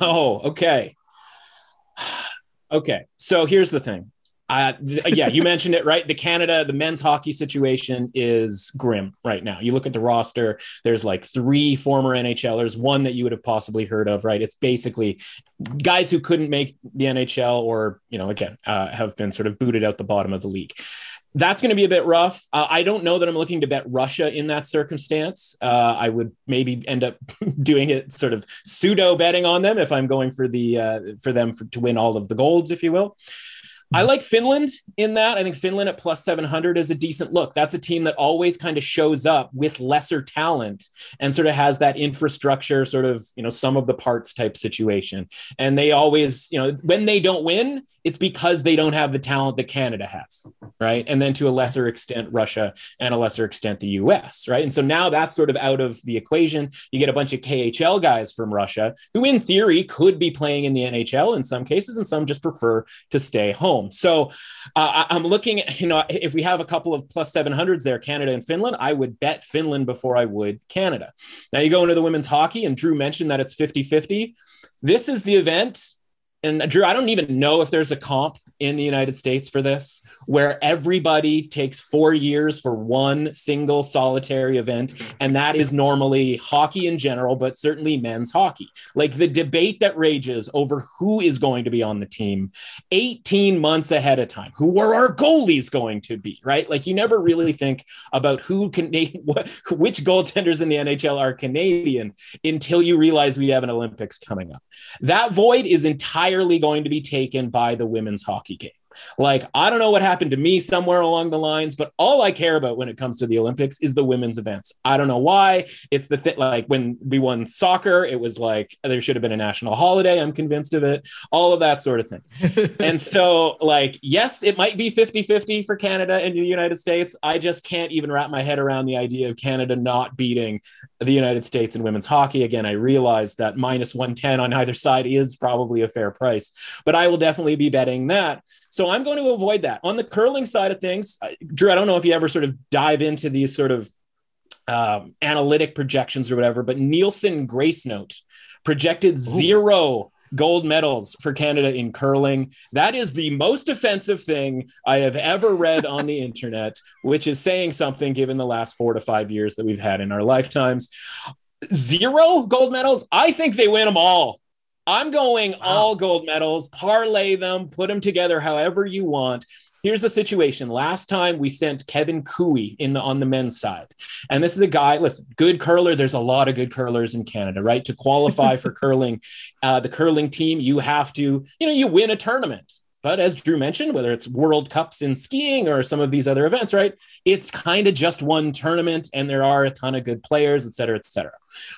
Oh, okay. Okay. So here's the thing. Uh, th- yeah, you mentioned it, right? The Canada, the men's hockey situation is grim right now. You look at the roster, there's like three former NHLers, one that you would have possibly heard of, right? It's basically guys who couldn't make the NHL or, you know, again, uh, have been sort of booted out the bottom of the league. That's going to be a bit rough. Uh, I don't know that I'm looking to bet Russia in that circumstance. Uh, I would maybe end up doing it sort of pseudo betting on them if I'm going for the uh, for them for, to win all of the golds, if you will. I like Finland in that. I think Finland at plus 700 is a decent look. That's a team that always kind of shows up with lesser talent and sort of has that infrastructure, sort of, you know, some of the parts type situation. And they always, you know, when they don't win, it's because they don't have the talent that Canada has, right? And then to a lesser extent, Russia and a lesser extent, the US, right? And so now that's sort of out of the equation. You get a bunch of KHL guys from Russia who, in theory, could be playing in the NHL in some cases, and some just prefer to stay home home. So uh, I'm looking at, you know, if we have a couple of plus 700s there, Canada and Finland, I would bet Finland before I would Canada. Now you go into the women's hockey, and Drew mentioned that it's 50 50. This is the event. And Drew, I don't even know if there's a comp in the United States for this, where everybody takes four years for one single solitary event. And that is normally hockey in general, but certainly men's hockey. Like the debate that rages over who is going to be on the team 18 months ahead of time, who are our goalies going to be, right? Like you never really think about who can, which goaltenders in the NHL are Canadian until you realize we have an Olympics coming up. That void is entirely going to be taken by the women's hockey game. Like, I don't know what happened to me somewhere along the lines, but all I care about when it comes to the Olympics is the women's events. I don't know why. It's the thing, like when we won soccer, it was like there should have been a national holiday. I'm convinced of it, all of that sort of thing. and so, like, yes, it might be 50 50 for Canada and the United States. I just can't even wrap my head around the idea of Canada not beating the United States in women's hockey. Again, I realize that minus 110 on either side is probably a fair price, but I will definitely be betting that. So I'm going to avoid that. On the curling side of things, Drew, I don't know if you ever sort of dive into these sort of um, analytic projections or whatever, but Nielsen Gracenote projected Ooh. zero gold medals for Canada in curling. That is the most offensive thing I have ever read on the internet, which is saying something given the last four to five years that we've had in our lifetimes. Zero gold medals. I think they win them all. I'm going wow. all gold medals, parlay them, put them together however you want. Here's the situation. Last time we sent Kevin Koe in the, on the men's side. And this is a guy, listen, good curler. There's a lot of good curlers in Canada, right? To qualify for curling, uh, the curling team, you have to, you know, you win a tournament. But as Drew mentioned, whether it's World Cups in skiing or some of these other events, right? It's kind of just one tournament and there are a ton of good players, et cetera, et cetera.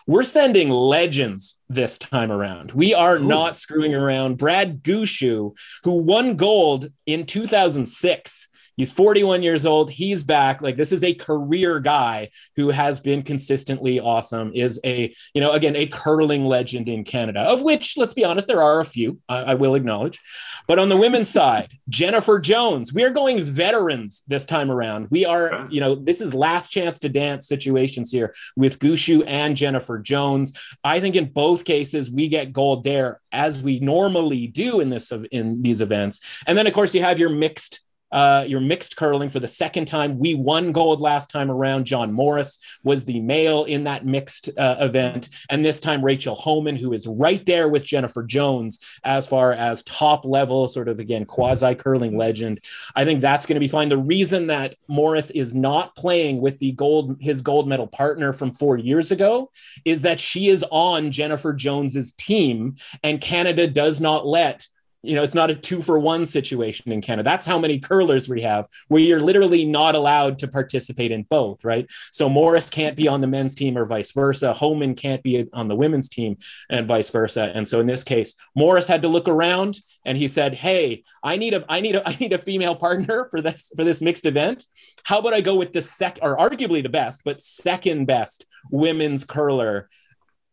We're sending legends this time around. We are Ooh. not screwing around. Brad Gushue, who won gold in 2006 He's 41 years old. He's back. Like this is a career guy who has been consistently awesome. Is a you know again a curling legend in Canada, of which let's be honest, there are a few. I, I will acknowledge. But on the women's side, Jennifer Jones. We are going veterans this time around. We are you know this is last chance to dance situations here with Gushue and Jennifer Jones. I think in both cases we get gold there as we normally do in this in these events. And then of course you have your mixed uh, your mixed curling for the second time. We won gold last time around. John Morris was the male in that mixed uh, event. And this time, Rachel Homan, who is right there with Jennifer Jones as far as top level, sort of again, quasi curling legend. I think that's going to be fine. The reason that Morris is not playing with the gold, his gold medal partner from four years ago, is that she is on Jennifer Jones's team, and Canada does not let you know, it's not a two for one situation in Canada. That's how many curlers we have, where you're literally not allowed to participate in both, right? So Morris can't be on the men's team or vice versa. Homan can't be on the women's team and vice versa. And so in this case, Morris had to look around and he said, "Hey, I need a, I need a, I need a female partner for this for this mixed event. How about I go with the second or arguably the best, but second best women's curler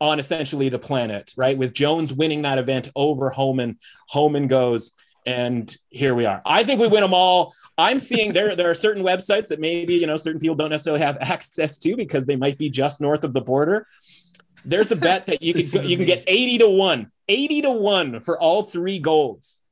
on essentially the planet, right? With Jones winning that event over Homan, Homan goes, and here we are. I think we win them all. I'm seeing there there are certain websites that maybe you know certain people don't necessarily have access to because they might be just north of the border. There's a bet that you can you can get 80 to 1, 80 to 1 for all three golds.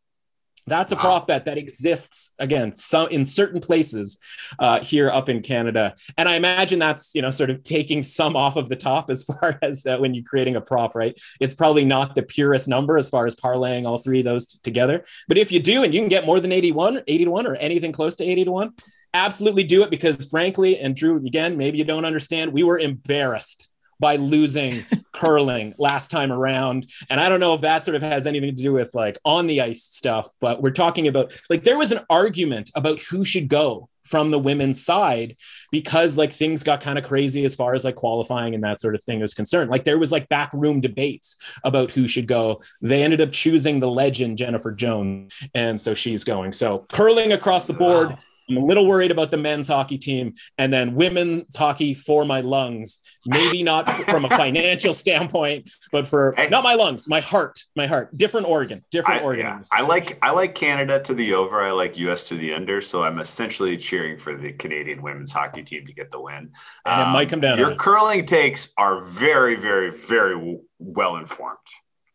That's a wow. prop bet that exists again some in certain places uh, here up in Canada, and I imagine that's you know sort of taking some off of the top as far as uh, when you're creating a prop, right? It's probably not the purest number as far as parlaying all three of those t- together, but if you do and you can get more than 81, 80 to one, or anything close to 80 to one, absolutely do it because frankly, and Drew, again, maybe you don't understand, we were embarrassed by losing curling last time around. And I don't know if that sort of has anything to do with like on the ice stuff, but we're talking about like there was an argument about who should go from the women's side because like things got kind of crazy as far as like qualifying and that sort of thing is concerned. Like there was like backroom debates about who should go. They ended up choosing the legend Jennifer Jones, and so she's going. So curling across the board. Wow. I'm a little worried about the men's hockey team and then women's hockey for my lungs. Maybe not from a financial standpoint, but for not my lungs, my heart, my heart. Different organ, different I, organ. Yeah. I like I like Canada to the over. I like US to the under. So I'm essentially cheering for the Canadian women's hockey team to get the win. And um, it might come down. Your curling takes are very, very, very well informed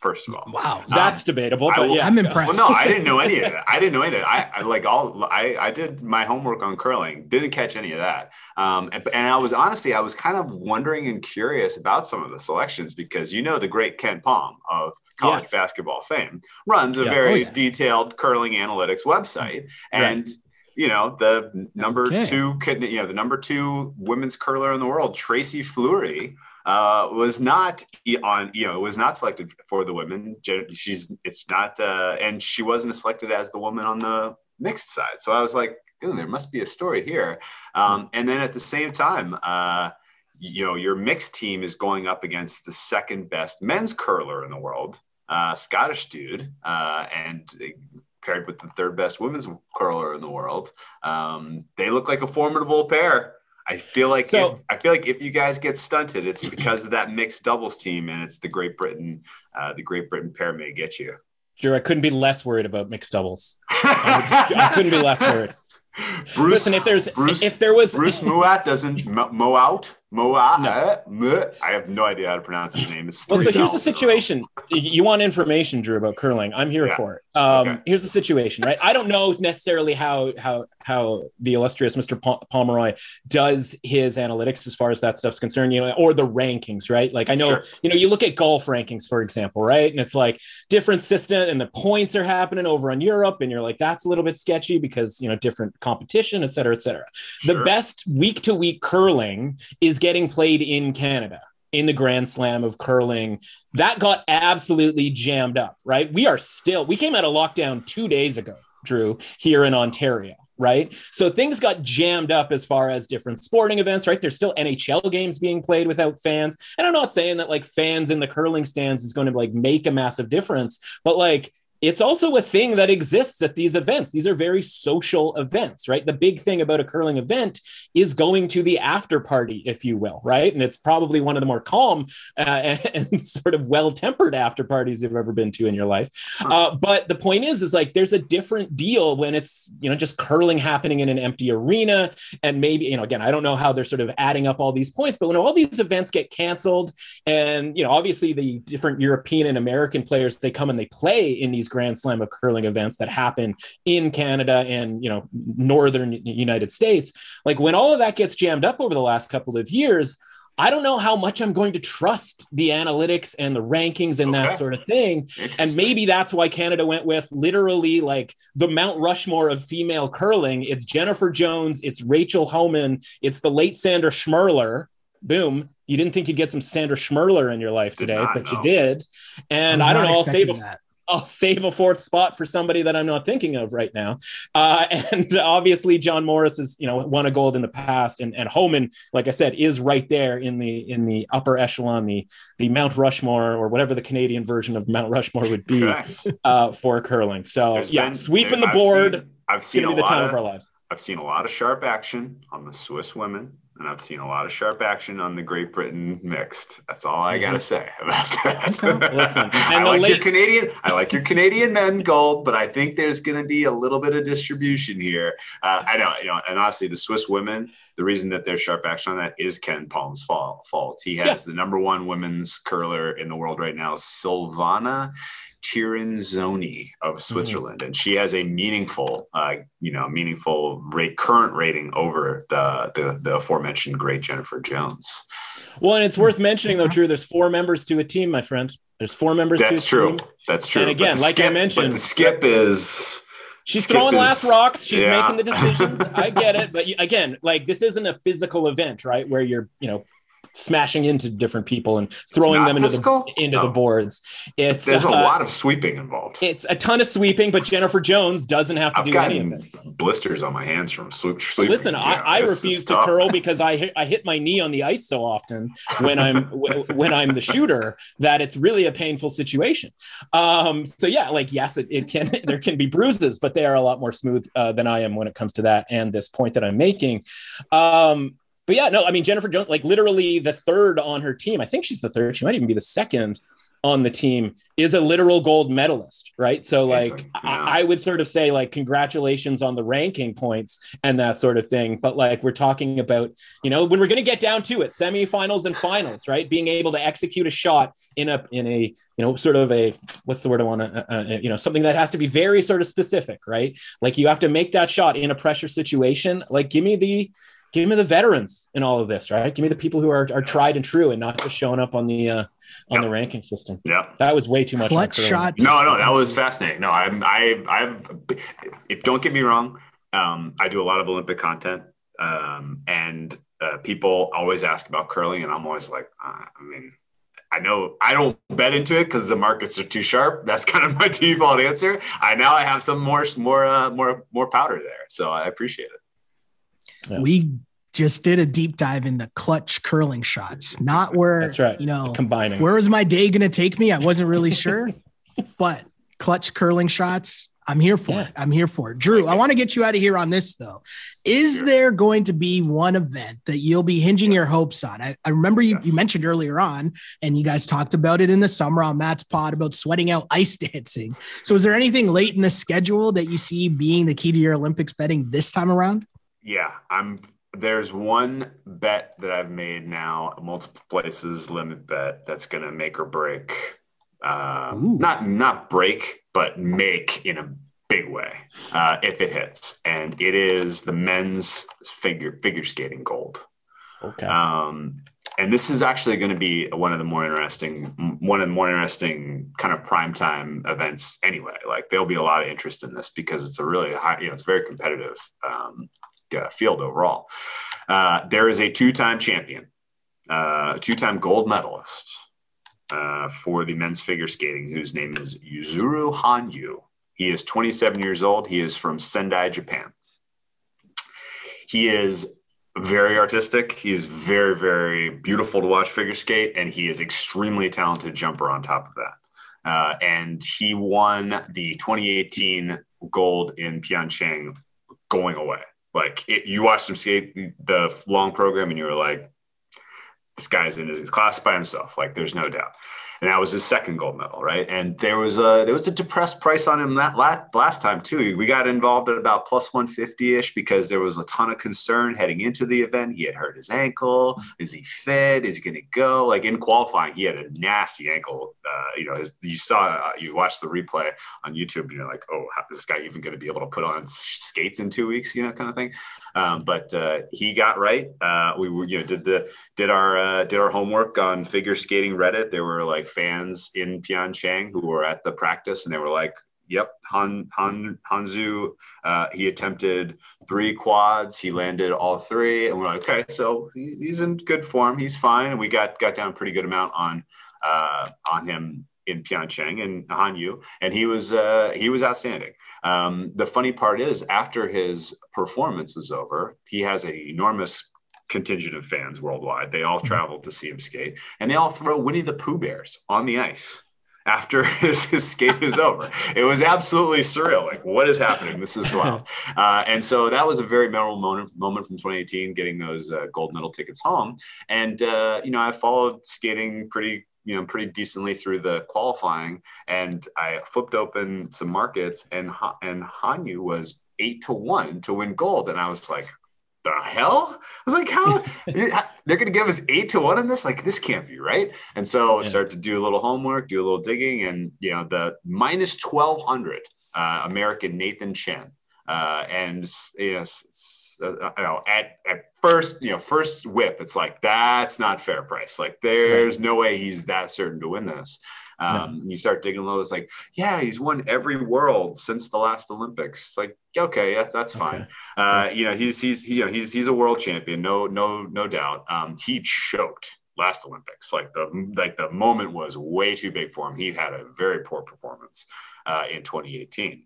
first of all. Wow, that's um, debatable. But I, yeah, I'm impressed. Well, no, I didn't know any of that. I didn't know any of that. I, I like all. I I did my homework on curling. Didn't catch any of that. Um, and, and, I was honestly, I was kind of wondering and curious about some of the selections because you know the great Ken Pom of college yes. basketball fame runs a yeah. very oh, yeah. detailed curling analytics website, and. Right you know the number okay. two you know the number two women's curler in the world tracy fleury uh, was not on, you know, was not selected for the women. She's, it's not, uh, and she wasn't selected as the woman on the mixed side. So I was like, there must be a story here. Um, and then at the same time, uh, you know, your mixed team is going up against the second best men's curler in the world, uh, Scottish dude, uh, and paired with the third best women's curler in the world. Um, they look like a formidable pair. I feel like so, if, I feel like if you guys get stunted, it's because of that mixed doubles team, and it's the Great Britain, uh, the Great Britain pair may get you. Sure, I couldn't be less worried about mixed doubles. I, would, I couldn't be less worried. Bruce, Listen, if there's Bruce, if there was Bruce Mouat doesn't mow out Moa. No. I have no idea how to pronounce his name. It's well, so here's the situation. You want information, Drew, about curling? I'm here yeah. for it. Um, okay. Here's the situation, right? I don't know necessarily how how how the illustrious Mr. Pomeroy does his analytics as far as that stuff's concerned, you know, or the rankings, right? Like I know, sure. you know, you look at golf rankings, for example, right? And it's like different system, and the points are happening over in Europe, and you're like, that's a little bit sketchy because you know different competition, et cetera, et cetera. Sure. The best week to week curling is getting played in Canada in the Grand Slam of curling. That got absolutely jammed up, right? We are still, we came out of lockdown two days ago, Drew, here in Ontario. Right. So things got jammed up as far as different sporting events, right? There's still NHL games being played without fans. And I'm not saying that like fans in the curling stands is going to like make a massive difference, but like it's also a thing that exists at these events. These are very social events, right? The big thing about a curling event is going to the after party, if you will, right? And it's probably one of the more calm uh, and, and, sort of well tempered after parties you've ever been to in your life. Uh, but the point is, is like there's a different deal when it's, you know, just curling happening in an empty arena. And maybe, you know, again, I don't know how they're sort of adding up all these points, but when all these events get canceled and, you know, obviously the different European and American players, they come and they play in these Grand Slam of curling events that happen in Canada and you know northern United States. Like when all of that gets jammed up over the last couple of years, I don't know how much I'm going to trust the analytics and the rankings and okay. that sort of thing. And maybe that's why Canada went with literally like the Mount Rushmore of female curling. It's Jennifer Jones, it's Rachel Homan, it's the late Sandra Schmirler. Boom. You didn't think you'd get some Sandra Schmirler in your life today, but know. you did. And I, I don't know, I'll save a, that. I'll save a fourth spot for somebody that I'm not thinking of right now. Uh, and obviously, John Morris has you know won a gold in the past, and and Homan, like I said, is right there in the in the upper echelon, the the Mount Rushmore or whatever the Canadian version of Mount Rushmore would be uh, for curling. So There's yeah, been, sweeping the board. I've seen, I've seen a lot of, of our lives. I've seen a lot of sharp action on the Swiss women and I've seen a lot of sharp action on the Great Britain mixed. That's all I gotta mm-hmm. say about that. Listen, I like late- your Canadian. I like your Canadian men gold, but I think there's going to be a little bit of distribution here. Uh, I know, you know, and honestly, the Swiss women. The reason that there's sharp action on that is Ken Pom's fault. He has yeah. the number one women's curler in the world right now, Silvana Tirinzoni of mm-hmm. Switzerland, mm-hmm. and she has a meaningful, uh, you know, meaningful rate current rating over the, the the aforementioned great Jennifer Jones. Well, and it's worth mentioning though, Drew. There's four members to a team, my friend. There's four members. That's true. Team. That's true. And again, like skip, I mentioned, the skip is. She's skip throwing is, last rocks. She's yeah. making the decisions. I get it, but again, like this isn't a physical event, right? Where you're, you know, smashing into different people and throwing them into the into no. the boards. It's there's uh, a lot of sweeping involved. It's a ton of sweeping, but Jennifer Jones doesn't have to I've do any of it. Blisters on my hands from sweep, sweeping. Listen, yeah, I, I refuse to curl because I hit, I hit my knee on the ice so often when I'm when I'm the shooter that it's really a painful situation. Um, so yeah, like yes, it, it can there can be bruises, but they are a lot more smooth uh, than I am when it comes to that and this point that I'm making. Um, but yeah, no, I mean Jennifer Jones, like literally the third on her team. I think she's the third. She might even be the second on the team. Is a literal gold medalist, right? So like, yeah. I, I, would sort of say like congratulations on the ranking points and that sort of thing. But like we're talking about, you know, when we're going to get down to it, semifinals and finals, right? Being able to execute a shot in a in a you know sort of a what's the word I want to uh, uh, you know something that has to be very sort of specific, right? Like you have to make that shot in a pressure situation. Like give me the give me the veterans in all of this, right? Give me the people who are, are tried and true and not just showing up on the uh, on yep. the ranking system. Yeah, that was way too much. Clutch shots. No, no, that was fascinating. No, I'm I I've if don't get me wrong, um, I do a lot of Olympic content, um, and uh, people always ask about curling, and I'm always like, uh, I mean. I know I don't bet into it because the markets are too sharp. That's kind of my default answer. I now I have some more more uh, more more powder there, so I appreciate it. Yeah. We just did a deep dive in the clutch curling shots, not where that's right. You know, combining. Where was my day going to take me? I wasn't really sure, but clutch curling shots. I'm here for yeah. it. I'm here for it. Drew, I want to get you out of here on this though. Is sure. there going to be one event that you'll be hinging your hopes on? I, I remember you, yes. you mentioned earlier on, and you guys talked about it in the summer on Matt's pod about sweating out ice dancing. So, is there anything late in the schedule that you see being the key to your Olympics betting this time around? Yeah, I'm. There's one bet that I've made now, multiple places limit bet that's going to make or break. Um, not not break, but make in a big way uh, if it hits, and it is the men's figure figure skating gold. Okay. Um, and this is actually going to be one of the more interesting one of the more interesting kind of primetime events anyway like there'll be a lot of interest in this because it's a really high you know it's very competitive um, uh, field overall. Uh, there is a two-time champion, uh, two-time gold medalist uh, for the men's figure skating, whose name is Yuzuru Hanyu. He is 27 years old. He is from Sendai, Japan. He is very artistic. He is very, very beautiful to watch figure skate, and he is extremely talented jumper on top of that. Uh, and he won the 2018 gold in Pyeongchang going away. Like it, you watched him skate the long program, and you were like, "This guy's in his class by himself." Like, there's no doubt and that was his second gold medal, right? And there was a there was a depressed price on him that last, last time too. We got involved at about plus 150 ish because there was a ton of concern heading into the event. He had hurt his ankle. Is he fit? Is he going to go? Like in qualifying, he had a nasty ankle. Uh, you know, his, you saw uh, you watched the replay on YouTube, and you're like, oh, how is this guy even going to be able to put on skates in two weeks? You know, kind of thing. Um, but uh, he got right. Uh, we were, you know, did the did our uh, did our homework on figure skating Reddit. There were like fans in Pyeongchang who were at the practice, and they were like, "Yep, Han Han Hanzu. Uh, he attempted three quads. He landed all three, and we're like, okay, so he's in good form. He's fine. And we got got down a pretty good amount on uh, on him in Pyeongchang and Hanyu, and he was uh, he was outstanding. Um, the funny part is, after his performance was over, he has an enormous contingent of fans worldwide. They all mm-hmm. traveled to see him skate, and they all throw Winnie the Pooh bears on the ice after his, his skate is over. It was absolutely surreal. Like, what is happening? This is wild. Uh, and so that was a very memorable moment, moment from 2018, getting those uh, gold medal tickets home. And, uh, you know, I followed skating pretty you know pretty decently through the qualifying and i flipped open some markets and and hanyu was eight to one to win gold and i was like the hell? I was like how? They're gonna give us eight to one in this? Like this can't be right. And so yeah. start to do a little homework do a little digging and you know the minus 1200 uh, american nathan chen uh, and you know, uh, you know, at at first, you know, first whip, it's like that's not fair price. Like there's right. no way he's that certain to win this. Um, You start digging a little, it's like, yeah, he's won every world since the last Olympics. It's like, okay, that's that's fine. Okay. Uh, you know, he's he's you know he's he's a world champion, no no no doubt. Um, he choked last Olympics. Like the like the moment was way too big for him. He had a very poor performance uh, in 2018.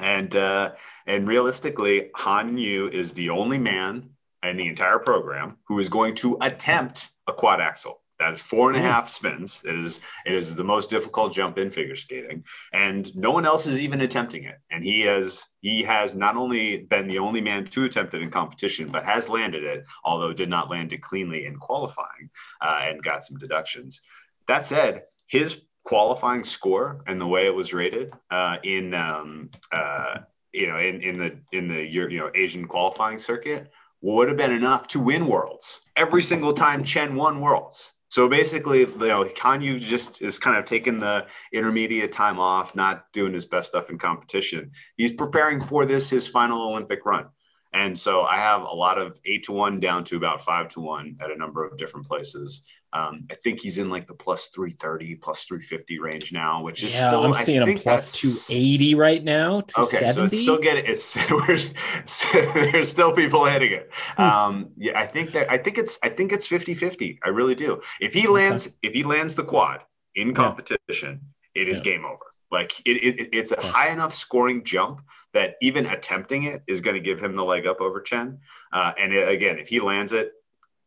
And uh, and realistically, Hanyu is the only man in the entire program who is going to attempt a quad axle. That is four and a half spins. It is it is the most difficult jump in figure skating, and no one else is even attempting it. And he has he has not only been the only man to attempt it in competition, but has landed it, although did not land it cleanly in qualifying uh, and got some deductions. That said, his qualifying score and the way it was rated uh, in um, uh, you know in, in the in the you know Asian qualifying circuit would have been enough to win worlds every single time Chen won worlds. So basically, you know, Hanyu just is kind of taking the intermediate time off, not doing his best stuff in competition. He's preparing for this his final Olympic run. And so I have a lot of eight to one down to about five to one at a number of different places. Um, I think he's in like the plus 330, plus 350 range now, which is yeah, still, I'm seeing him plus 280 right now. Okay. So it's still getting, it's, there's still people hitting it. Hmm. Um, yeah, I think that, I think it's, I think it's 50, 50. I really do. If he lands, okay. if he lands the quad in competition, yeah. it is yeah. game over. Like it, it it's a high enough scoring jump that even attempting it is going to give him the leg up over Chen. Uh, and it, again, if he lands it,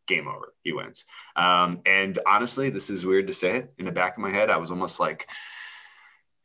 game over. He wins. Um, and honestly, this is weird to say it. In the back of my head, I was almost like,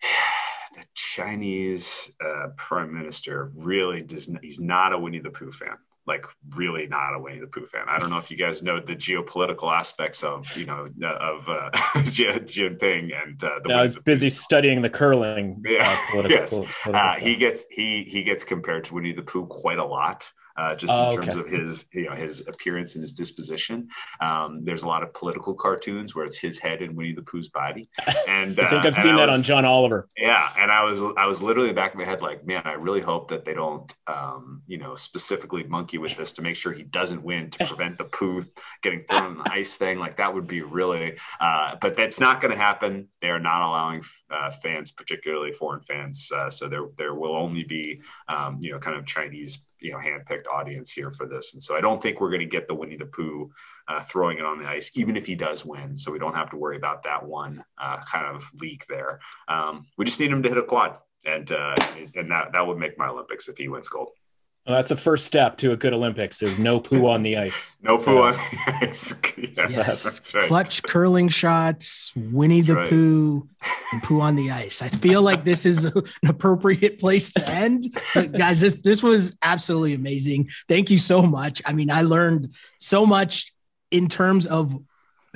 the Chinese uh, prime minister really does. Not, he's not a Winnie the Pooh fan. Like really not a Winnie the Pooh fan. I don't know if you guys know the geopolitical aspects of you know of uh, Jinping and uh, the. I was busy studying the curling. Yeah. Uh, political, yes. Political uh, he gets he he gets compared to Winnie the Pooh quite a lot uh, just in oh, terms of his you know his appearance and his disposition. Um, there's a lot of political cartoons where it's his head and Winnie the Pooh's body. And I think uh, I've seen that was, on John Oliver. Yeah, and I was I was literally in the back of my head like, man, I really hope that they don't um, you know specifically monkey with this to make sure he doesn't win to prevent the Pooh getting thrown on the ice thing. Like that would be really, uh, but that's not going to happen. They are not allowing uh, fans, particularly foreign fans. Uh, so there there will only be um, you know kind of Chinese you know handpicked audience here for this, and so I don't think we're going to get the Winnie the Pooh uh, throwing it on the ice, even if he does win. So we don't have to worry about that one uh, kind of leak there. Um, we just need him to hit a quad, and uh, and that that would make my Olympics if he wins gold. Well, that's a first step to a good Olympics. There's no poo on the ice. no so, poo on the ice. yes, yes. Right. Clutch curling shots, Winnie that's the right. Pooh, and poo on the ice. I feel like this is an appropriate place to end. But guys, this, this was absolutely amazing. Thank you so much. I mean, I learned so much in terms of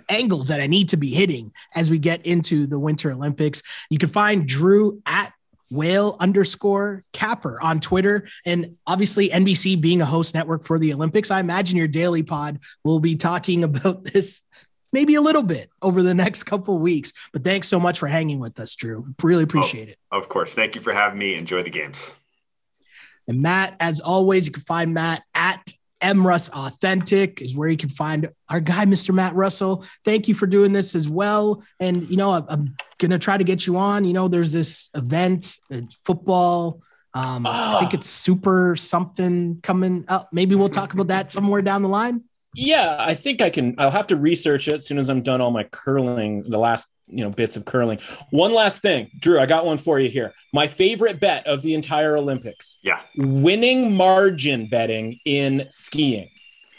angles that I need to be hitting as we get into the Winter Olympics. You can find Drew at whale underscore capper on Twitter. And obviously, NBC being a host network for the Olympics, I imagine your daily pod will be talking about this maybe a little bit over the next couple weeks. But thanks so much for hanging with us, Drew. Really appreciate oh, it. Of course. Thank you for having me. Enjoy the games. And Matt, as always, you can find Matt at MRuss Authentic is where you can find our guy, Mr. Matt Russell. Thank you for doing this as well. And, you know, I'm, I'm going to try to get you on. You know, there's this event, uh, football. Um, oh. I think ah. it's super something coming up. Maybe we'll talk about that somewhere down the line. Yeah, I think I can. I'll have to research it as soon as I'm done all my curling, the last you know bits of curling. One last thing, Drew, I got one for you here. My favorite bet of the entire Olympics. Yeah, winning margin betting in skiing.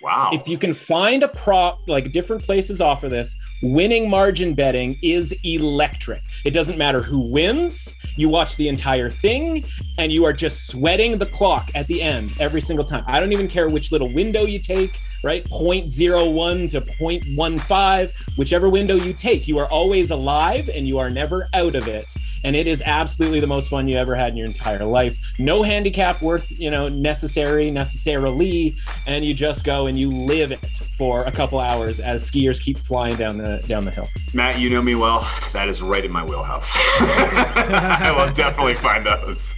Wow. If you can find a prop, like different places offer this, winning margin betting is electric. It doesn't matter who wins, you watch the entire thing, and you are just sweating the clock at the end every single time. I don't even care which little window you take, right? 0.01 to 0.15, whichever window you take, you are always alive and you are never out of it. And it is absolutely the most fun you ever had in your entire life. No handicap worth, you know, necessary, necessarily, and you just go and and you live it for a couple hours as skiers keep flying down the down the hill. Matt, you know me well. That is right in my wheelhouse. I will definitely find those.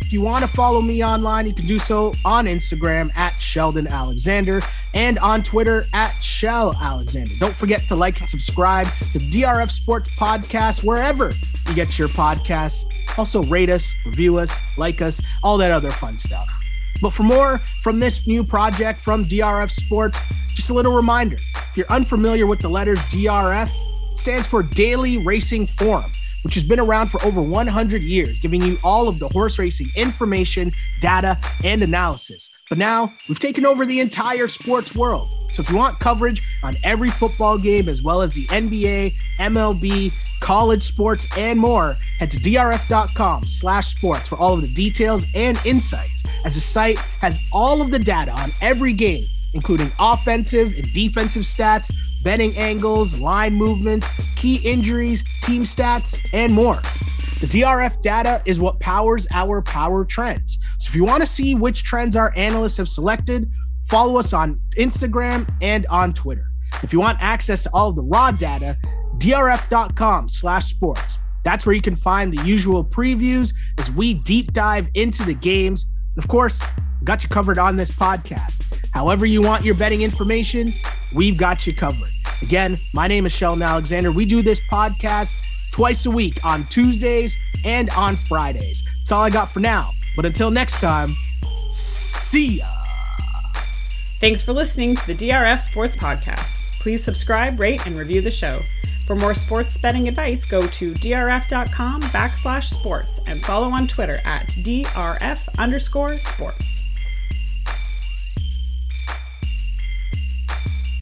If you want to follow me online, you can do so on Instagram at Sheldon Alexander. and on Twitter at Shell Alexander. Don't forget to like and subscribe to DRF Sports Podcast wherever you get your podcasts. Also, rate us, review us, like us, all that other fun stuff. But for more from this new project from DRF Sports, just a little reminder if you're unfamiliar with the letters DRF, stands for Daily Racing Form which has been around for over 100 years, giving you all of the horse racing information, data, and analysis. But now we've taken over the entire sports world. So if you want coverage on every football game, as well as the NBA, MLB, college sports, and more, head to drf.com slash sports for all of the details and insights, as the site has all of the data on every game including offensive and defensive stats, betting angles, line movements, key injuries, team stats, and more. The DRF data is what powers our power trends. So if you want to see which trends our analysts have selected, follow us on Instagram and on Twitter. If you want access to all of the raw data, drf.com slash sports. That's where you can find the usual previews as we deep dive into the games. Of course, got you covered on this podcast. However, you want your betting information, we've got you covered. Again, my name is Sheldon Alexander. We do this podcast twice a week on Tuesdays and on Fridays. That's all I got for now. But until next time, see ya. Thanks for listening to the DRF Sports Podcast. Please subscribe, rate, and review the show. For more sports betting advice, go to drf.com backslash sports and follow on Twitter at drf underscore sports.